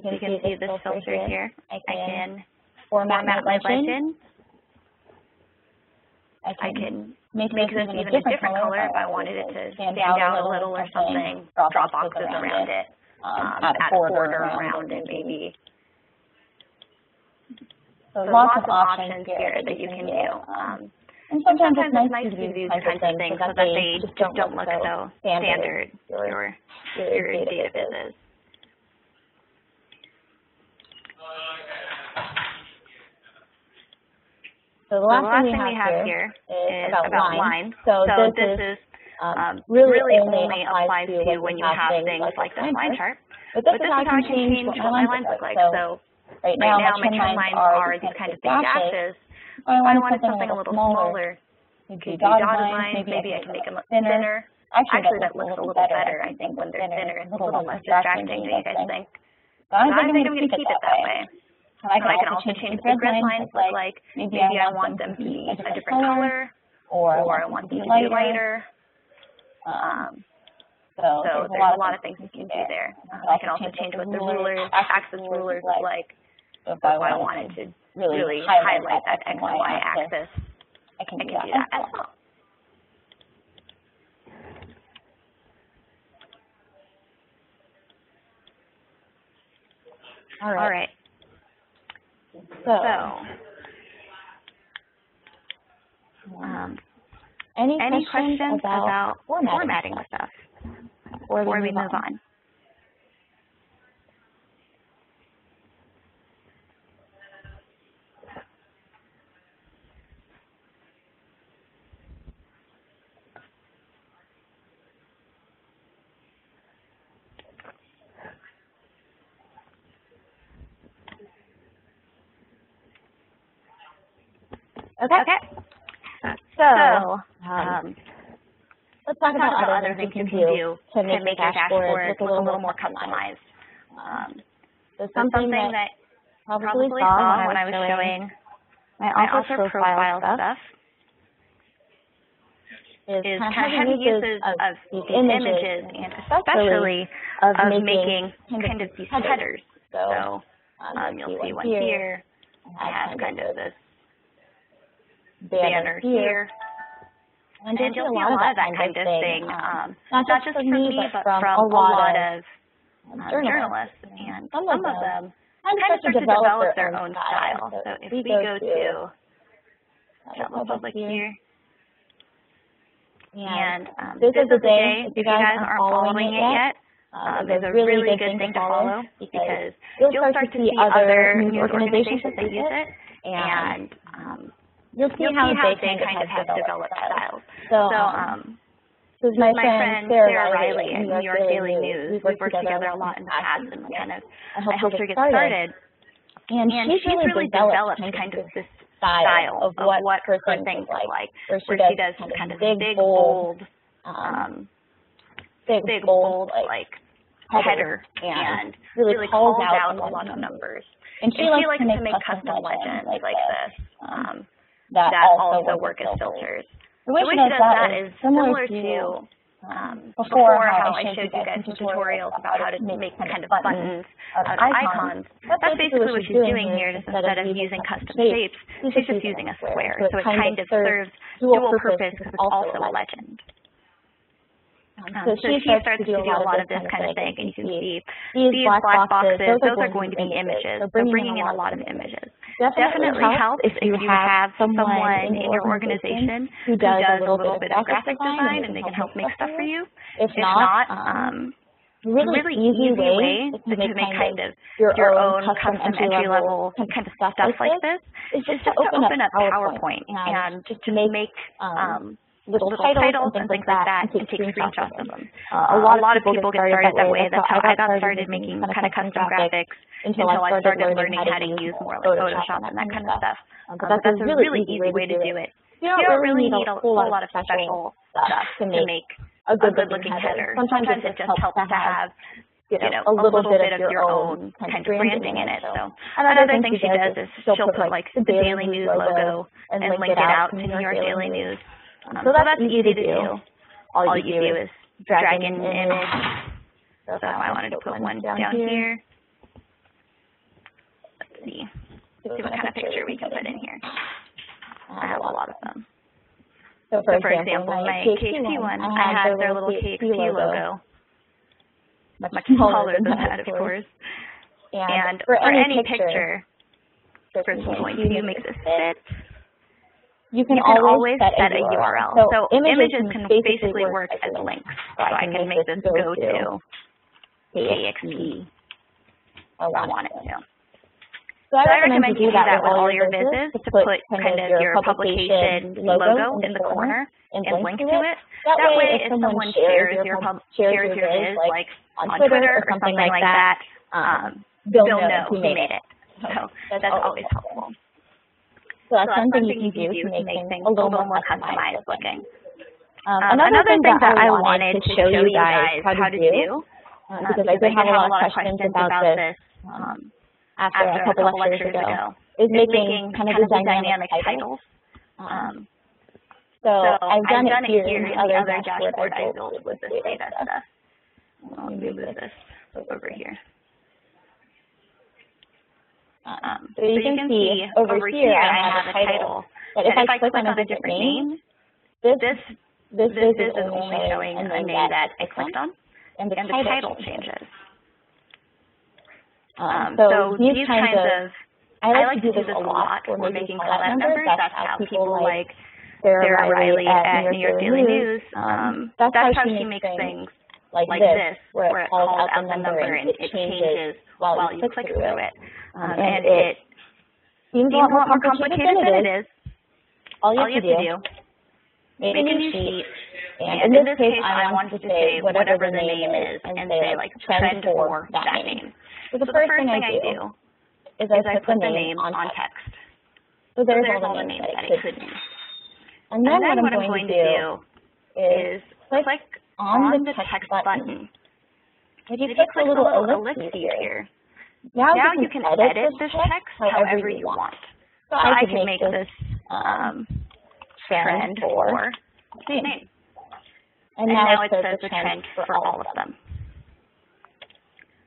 can, you can see, see this filter here. here. I can, I can format, format my legend. legend. I can, I can make, make this even a different, different color if I wanted it to stand out a little or something, draw boxes around it, um, add a border around it maybe. So, so lots, lots of options here that you can do. Um, and sometimes, sometimes it's nice to do these kinds of things so that they just don't look so standard, your, your, your data is. So the last, so the last thing, we have, here is about, about lines. So, so this, this, is um, um, really, really only, only applies to when you have things like this line chart. But this, but this is how I can change what my lines look like. So right now, my trend lines are these kind of big dashes. I wanted something a little smaller, maybe dotted lines, maybe I can make them thinner. Actually, that looks a little better, I think, when they're thinner. It's a little less distracting than you guys think. I think I'm going to keep it that way. And I can, and I can also, change the grid lines like, like maybe, I want them to be a different color, or, or I want them to be lighter. Um, so, so there's, a lot, of things you can do there. Um, I can also change what the rulers, axis rulers like. So if I wanted to really highlight that X and Y axis, I can do that as well. All right. All right. So, um, any, any questions, questions about, about formatting, formatting stuff before, before we, move, on? on? Okay. Okay. So, let's talk about, about other things you can do to make, to make your dashboard look a little, more customized. Um, so something, something that, probably saw when I was showing my author profile stuff is, is kind of heavy uses of, of these images and especially of, of making kind of these headers. So um, um you'll see one here. I have kind of this banner here. And, you'll see a lot of that kind of thing, um, not, just not just from me, but from, from a lot of um, journalists. And some of them kind of start to develop their own style. So if we go to Journal Public here, and um, this, is the day, if you guys aren't following it yet, um, is a really good thing to follow because you'll start to see other news organizations that use it, and um, you'll see, you'll how, see how they, they kind of have developed styles. So, so um, um this is my, my friend, Sarah, Ryley at New York Daily News. We've worked, together a lot in the past and kind of I helped her get started. And, and she's, she's really developed kind of this style of what, what her things look like, where she, where she does kind of big, bold, um, um, big, big bold, like header and really, really calls out a lot of numbers. And she, and likes, she likes to make custom legends like this. Um, that, that also, also work as filters. The way, the way she does that is similar to um, before, how I showed you guys some tutorials about how to make kind of buttons out of icons. That's basically what she's doing here. Just instead of using custom shapes, she's just using a square. So it kind of serves dual purpose because it's also a legend. Um, so, so she, starts, starts to do, a lot of this kind of thing, and you can see these black boxes, those are going to be images, so bringing in a lot of images. definitely help if, you have someone in your organization who does a little bit of graphic design and they can help make stuff for you. If not, um, really, really easy, easy way to, make, make kind of your, your own custom, entry level kind of stuff, like this. is just, just to open, up PowerPoint and, and just to make um, um, little, little titles, and things like that and take screenshots of them. Uh, a, lot a lot of people get started that way. That's how I got started making kind of custom graphics until I started learning how to use more like Photoshop and that kind of stuff. Um, but that's a really easy way to do it. You don't really need a whole lot of special stuff to make a good, looking header. Sometimes, it just helps to have you know, a little, bit, bit of your own kind of branding in it. So another thing she does is she'll put like the Daily News logo and link it out to New York Daily News. Um, so that's easy to do. All you do is drag in an image. So if I wanted to put one down here, let's see, see what kind of picture we can put in here. I have a lot of them. So for, so for example, my KEXP one, I have their little KEXP logo, much, much smaller than that, of course. And, and for, any, picture, picture for point view makes it fit, you can, you can always, set, set a URL. So, so images, images can basically work as links. So I can make this go to KEXP I want it to. So I, so I recommend you do that with all your visits to put kind of your publication logo in the corner and link to it. That way, if someone shares your shares your viz, like on Twitter or something like that, um, they'll know who made it. So that's always helpful. So that's, so that's something you can do to make things a little more customized looking. Um, another, another thing that I wanted to show you guys how to do, uh, because I did have a lot of questions about this. Um, after, after a couple, couple lectures, lectures ago, is, is making, kind of the dynamic, dynamic titles. Um, so, so I've done, I've done it here in other, other dashboard I built with this data stuff. Let me move this over here. Um, so, you, so you can, see, over, over here I have a title. But if, if I click on a different name, this this this, this is only showing a name that I clicked on, and the, and the title changes. Um, so, so these, kinds, of, I like, I like to do this a lot when we're making comment numbers. That's how people like Sarah Ryley at New York Daily News. Um, that's, that's how she makes things like this, where it calls out the number and it changes while you click through it. Um, and it seems a lot more complicated than it is. All you have to do, make a new sheet, and in this case, I want to say whatever the name is and say like trend for that name. So the, first, thing, I do is I, put, the name on text. So there's, so there's all the names that it could be. And then, and then what, I'm going, to do is click on the text button. If you, if click, click a little ellipse here, now, now you can edit this text however you want. So I can make this um, trend for name. And, now, it says the trend for all of them.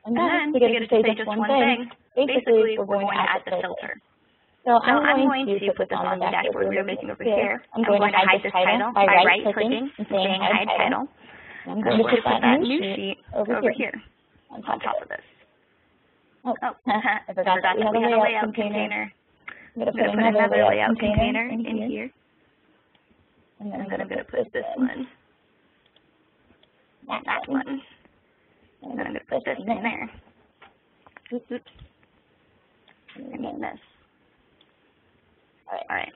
And then, and then to get, to, say, just one thing, basically, we're going to add the filter. So I'm, I'm going, to put this on the dashboard we are making over here. I'm going, to hide this title by right-clicking and saying hide title. I'm going to put that new sheet over here on top of this. Oh, oh I forgot that we have a layout container. I'm going to put another layout container in here. And then I'm going to put this one, that one. And then I'm going to put this in there. Oops, oops. And then this. All right. All right.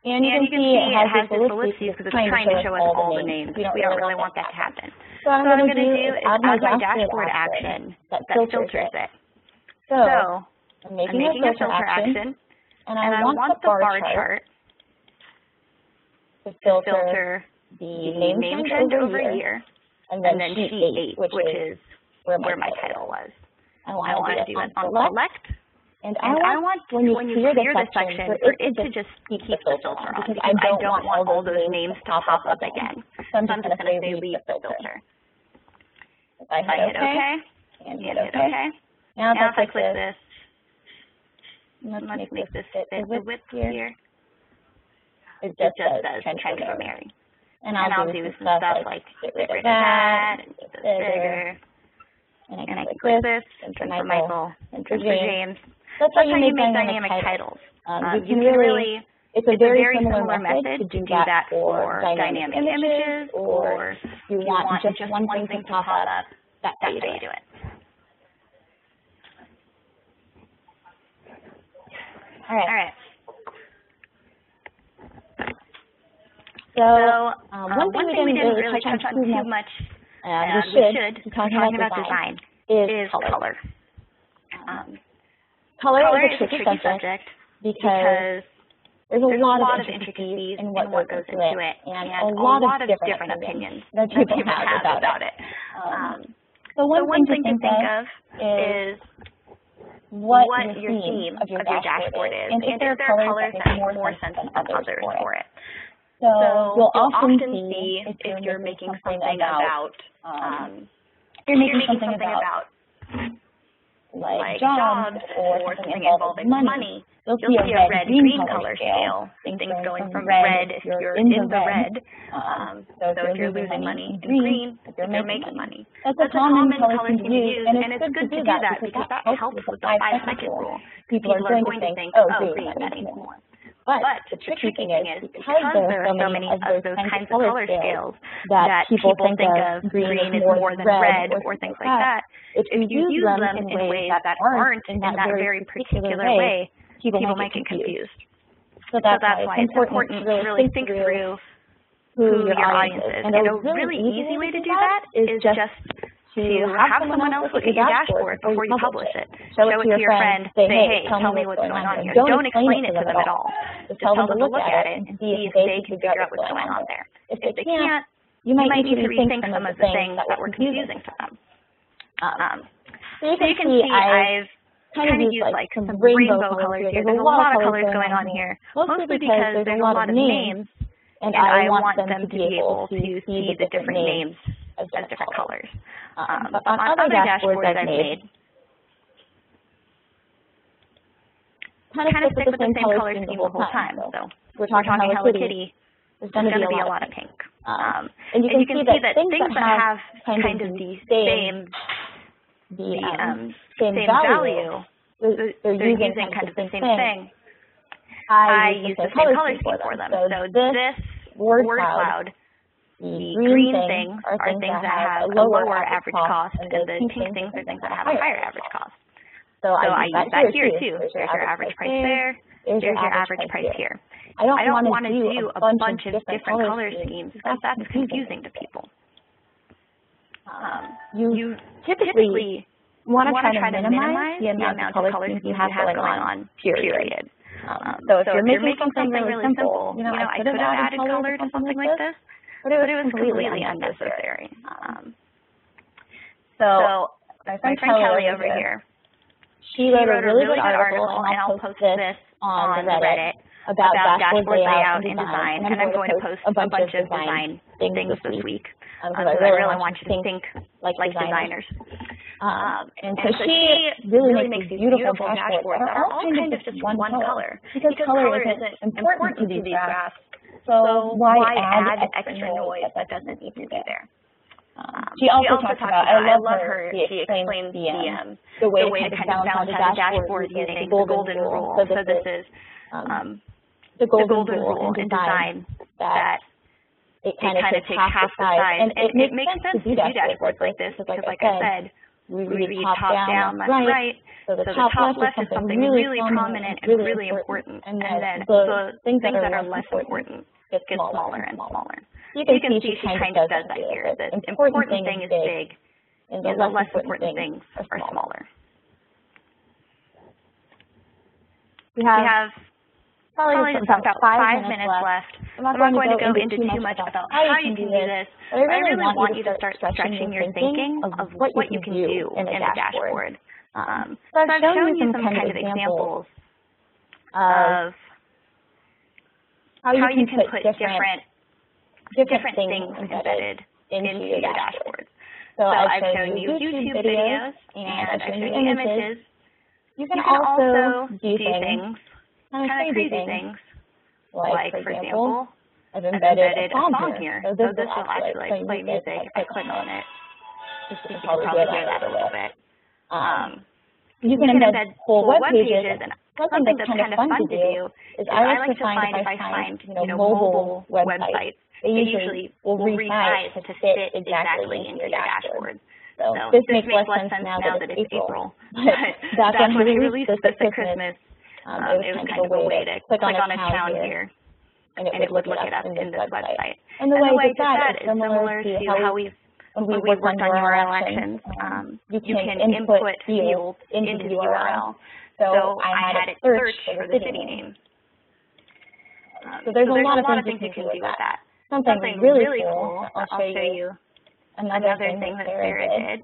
And you, can, you can see, it has, this ellipses because it's trying to show us all the names. We don't, we don't really want that to happen. So, so what I'm going to do is add my dashboard action that filters it. So I'm making, I'm making a filter action, and I, and I want, want the bar chart to filter the name trend over here and then, and then sheet, sheet 8, which, is where my, title was. I want to do it on select. And, and I, want, when you, when you clear, clear the section, for it to just keep the filter on, because I don't, I want all those names to pop up again. So I'm just going to say leave the filter. If I hit OK, and hit OK. Now if I click this, let's make this fit the width here. It just says trend for Mary. And I'll, and I'll do, some stuff, like get rid of that, and make this bigger. And I can, and I can click this, and for Michael, and for James. That's, That's how you make dynamic, titles. Um, um, you, can really, it's a, it's very, a very similar, similar method to do that for dynamic, dynamic images, or you want, want just one thing to pop up, that's how you do it. All right. All right. So, um, one, thing, one thing we didn't really touch on too much, and we should, we talking, talking about design, is, is color. color. Um, color, color is a tricky, tricky subject, because, there's a lot, a lot of intricacies in what, what goes into it, and, and a lot, of different, different opinions that people, people have, have about, about it. Um, um, so one, so one thing, thing, to think of is what, what your theme of your, of your dashboard, is, and, and if there are colors that make more sense than others for it. So, you'll, often, see if you're, making something about, um, you're making, something about, like, like jobs, or, or something involving money. money. You'll, You'll see a red-green color scale, things, things going from red if you're in the red. Um, so, so if you're losing money, in green, if you're making money. That's, That's a common color scheme to use, and it's good to do that because that helps with the five-second rule. People are going to think, oh, green, that means more. But, but the tricky thing is, because there are so many of those kinds of color scales that people think of green is more than red or things like that, if you use them in ways that aren't in that very particular way, people might get confused. So that's, why it's important to really think through who your audience is. And a really easy way to do that is just to have someone else look at your dashboard before you publish it. Show it to your friend, say, hey, tell me what's going on here. Don't explain it to them at all. Just tell them to look at it and see if they can figure out what's going on there. If they can't, you might need to rethink some of the things that were confusing to them. Um, so you can see I've kind of used like some rainbow colors here. There's a lot of colors going on here, mostly because there's a lot of names, and I want them to be able to see the different names as different colors. Um, but on, on other dashboards I've made, kind of stick with the same color scheme the whole time. So we're talking Hello Kitty, there's going to be a lot of pink. Um, and you can, and you can see, that things that have kind of the same the um, same, same value, they're, they're using, using kind of the same thing. thing. I, I use the same color scheme for them. So, so this word cloud the green things are things that have a lower average cost, and the pink things are things that have a higher average cost. So I use that here too. There's your average price there. There's your average price here. I don't want to do a bunch of different color schemes because that's confusing to people. Um, you typically want to try to minimize the amount of color schemes you have going on, period. Um, so if you're making something really simple, you know, I could have added color to something like this, but it was, but it was completely, completely unnecessary. Um, so, my friend, friend Kelly, over here, she wrote, wrote a really, really good article, and I'll post this on the Reddit about, about dashboard layout and design, and I'm going to post a bunch of design things this week. Um, um, so I really want you to think like, like designers. Um, and, and so, so she really, really makes these beautiful, beautiful dashboards that are all kind of just one color. Because, because color isn't important to these graphs so, why, why add, add extra noise that doesn't need to be there? Um, she also, she also talks about, I love, I love her, she explains the, um, the, way, the way to kind of balance out a dashboard using the golden rule. So this is um, the golden rule in design that it kind of takes half the size. And it, it makes sense to do dashboards like this because, like I said, we read top down, left, right. So the top left is something really prominent and really important. And then the things that are less important get smaller and smaller. You can, you can see she kind of does that here. The important thing is big, and the less important things are smaller. We have probably just about five minutes left. I'm not going to go into too much about how you can do this, but I really want you to start stretching your thinking of what you can do in a dashboard. Um, so I've shown you some kind of examples of how you, how you can, put, different, different, things embedded into your dashboard. So, so I've shown you YouTube videos, and I've shown you images. You can, you can also do things, kind of crazy things, like, for example, I've embedded, I've embedded a song here. So this, so this will actually play music. I click on it. Just to probably hear that a little bit. Um, you can, embed, embed whole web pages, and something that's kind of fun to do is I like to find if I find, you know, mobile websites, they usually will resize to fit exactly into your dashboard. So, this, this makes less sense now that it's April. But that's when we released this at Christmas. Um, it was kind of a way to click on a town here, and it would look it up in this website. And the way it does that is similar to how we've when we work on URL actions, um, you can input fields into the URL. So I had it search for the city name. Um, so there's, so there's a, lot a lot of things you can do with that. Something, Something really, really cool, I'll, I'll show you another, another thing that Sarah did.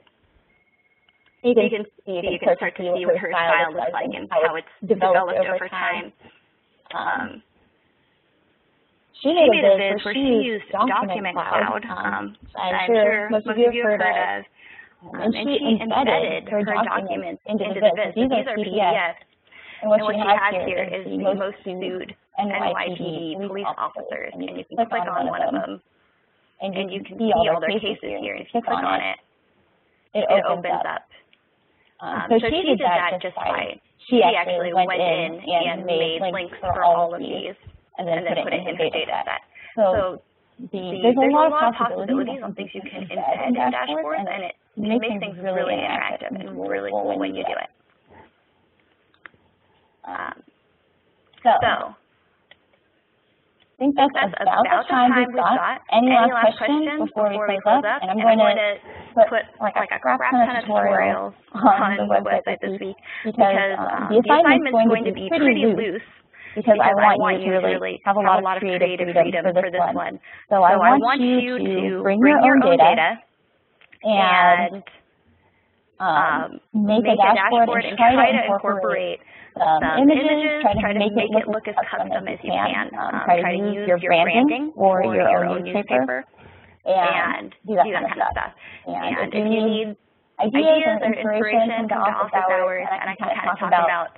You can, you can see, you can start to see what her style looks like and how it's developed over time. Um, she made, made a viz where she used Document Cloud, um, I'm sure most of you have heard of. Um, and, she embedded her documents into the viz. These are PDFs. And what, and what she has here is the most sued NYPD police officers, and you can click on one of them, and you can see all their cases here. And if you click on it, it opens up. Um, so, she did that just by, she actually went in and made links for all of these and then, and then put, it in her data set. So, so the, there's, there's a lot of possibilities on things you can embed in dashboards, and it makes, makes things really interactive and really cool when you do it. Um, so, so think that's, that's about, about the time, we've got. Any, Any last, questions, before, before we close up? And I'm, and going, I'm going to put, like, like a crap ton of tutorials on the website this week because um, the assignment's going to be pretty loose because, because I, want I want you to really have a lot, have a lot of creative, creative freedom, freedom for, this one. one. So, so I, want I want you to bring, bring your, own data, data and um, make, make, a dashboard, and try, try to incorporate um, images, try to, try to make, make, it look as custom as you can. Um, try, try to use your branding or your own newspaper, and do that, kind of stuff. And, and if you need ideas or inspiration, come to office hours, and I can kind of talk about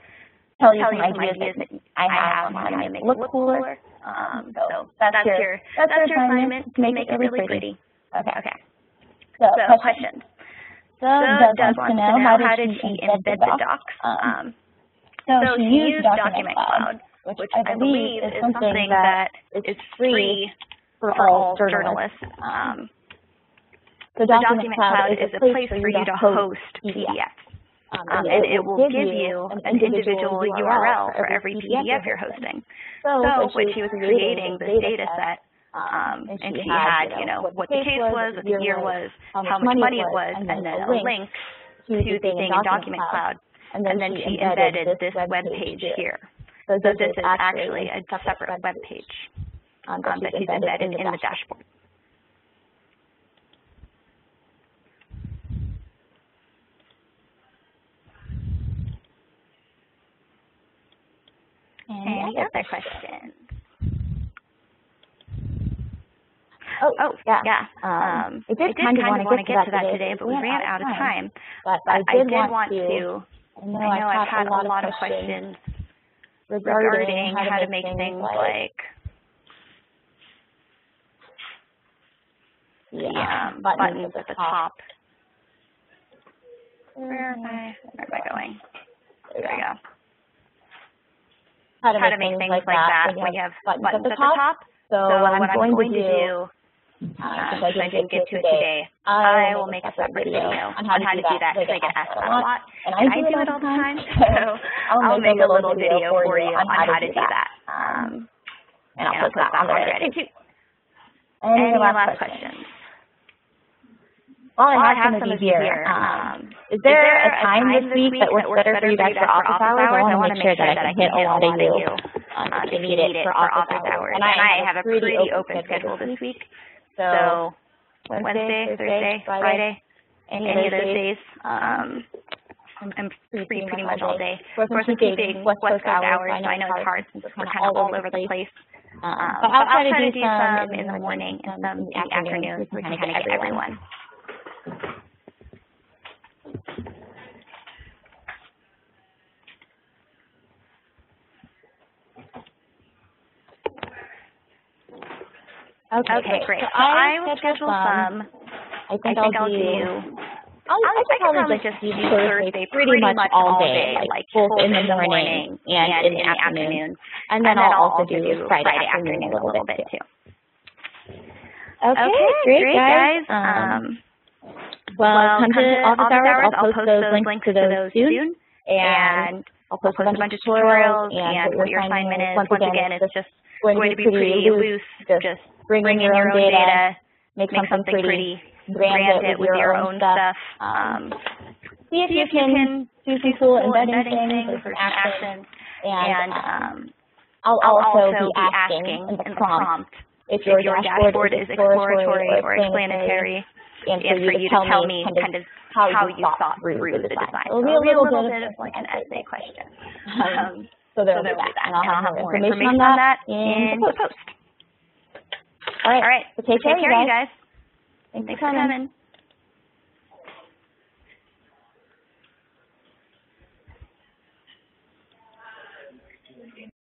tell you, tell some, you ideas some ideas that I have on how to make it look cooler. Um, so that's, that's your that's, your assignment to make, it really pretty. Okay. Okay. So questions. So Doug, Doug wants to know how, how did she embed the docs? Um, so, so she used Document Cloud, which, which I believe is something that is free for all journalists. Um, so Document Cloud is a place for you to host PDFs. Um, um, and it, it will give you an individual URL for every PDF you're hosting. So, so when she was creating this data set, um, and she had, you know, what the case was, what the year was, how much money it was, and then a link to the thing in Document Cloud. And then she embedded this web page here. So this is actually a separate web page um, that she's embedded in the dashboard. And Any other questions? Oh, oh yeah. yeah. Um, um I did, kind of want to get to that today, but we ran out of time. But, but I did want to, I know, I know I've had a lot of questions regarding how to make things like yeah, um, buttons at the top. Where am I, where am I going? There we go how to, how make, to make things, things like, that, when you have buttons, buttons at, the, at the top. So, so what, I'm, what going, I'm going to do, uh, I didn't get to it today, I will make a separate video on how, to do that because I get asked that a lot, and I do it all the time. So I'll make a little video for you on how to do that. Um, and I'll put that on there too. Any last questions? Well, I have, some, of you here. Um, is there, a time, this week that works better for you guys for our office hours? I want to make sure that I can hit a lot of you um, if you need it for our office hours. And I have a pretty open schedule this week. So Wednesday, Thursday, Friday, any of those days. Um, I'm free pretty much all day. Of course, I'm keeping West Coast hours, so I know it's hard since we're kind of all over the place. Um, but I'll try to do some in the morning and some in the afternoon so we can kind of get everyone. Okay, okay great. So, so I will schedule some. I think, I think I'll, I'll do I'll, I could probably just do Thursday pretty much all day, like both in the morning and in the afternoon. And then I'll also do Friday afternoon a little bit too. Okay, great guys. Um, well, come to office hours. I'll post those links to those soon. And I'll post a bunch of tutorials and what your assignment is. Once again, it's just going to be pretty loose. Just bring in your own data, make something pretty, brand it with your own stuff. Um, see if you can do some cool embedding things or some actions. And um, I'll also be asking in the prompt if your dashboard is exploratory or explanatory, and for you to tell me kind of how you thought through the design. So it'll be a little bit of like an essay question. Um, so there'll be that, and I'll have more information on that in the post. All right. All right. So take care, you guys. guys. Thanks, for coming.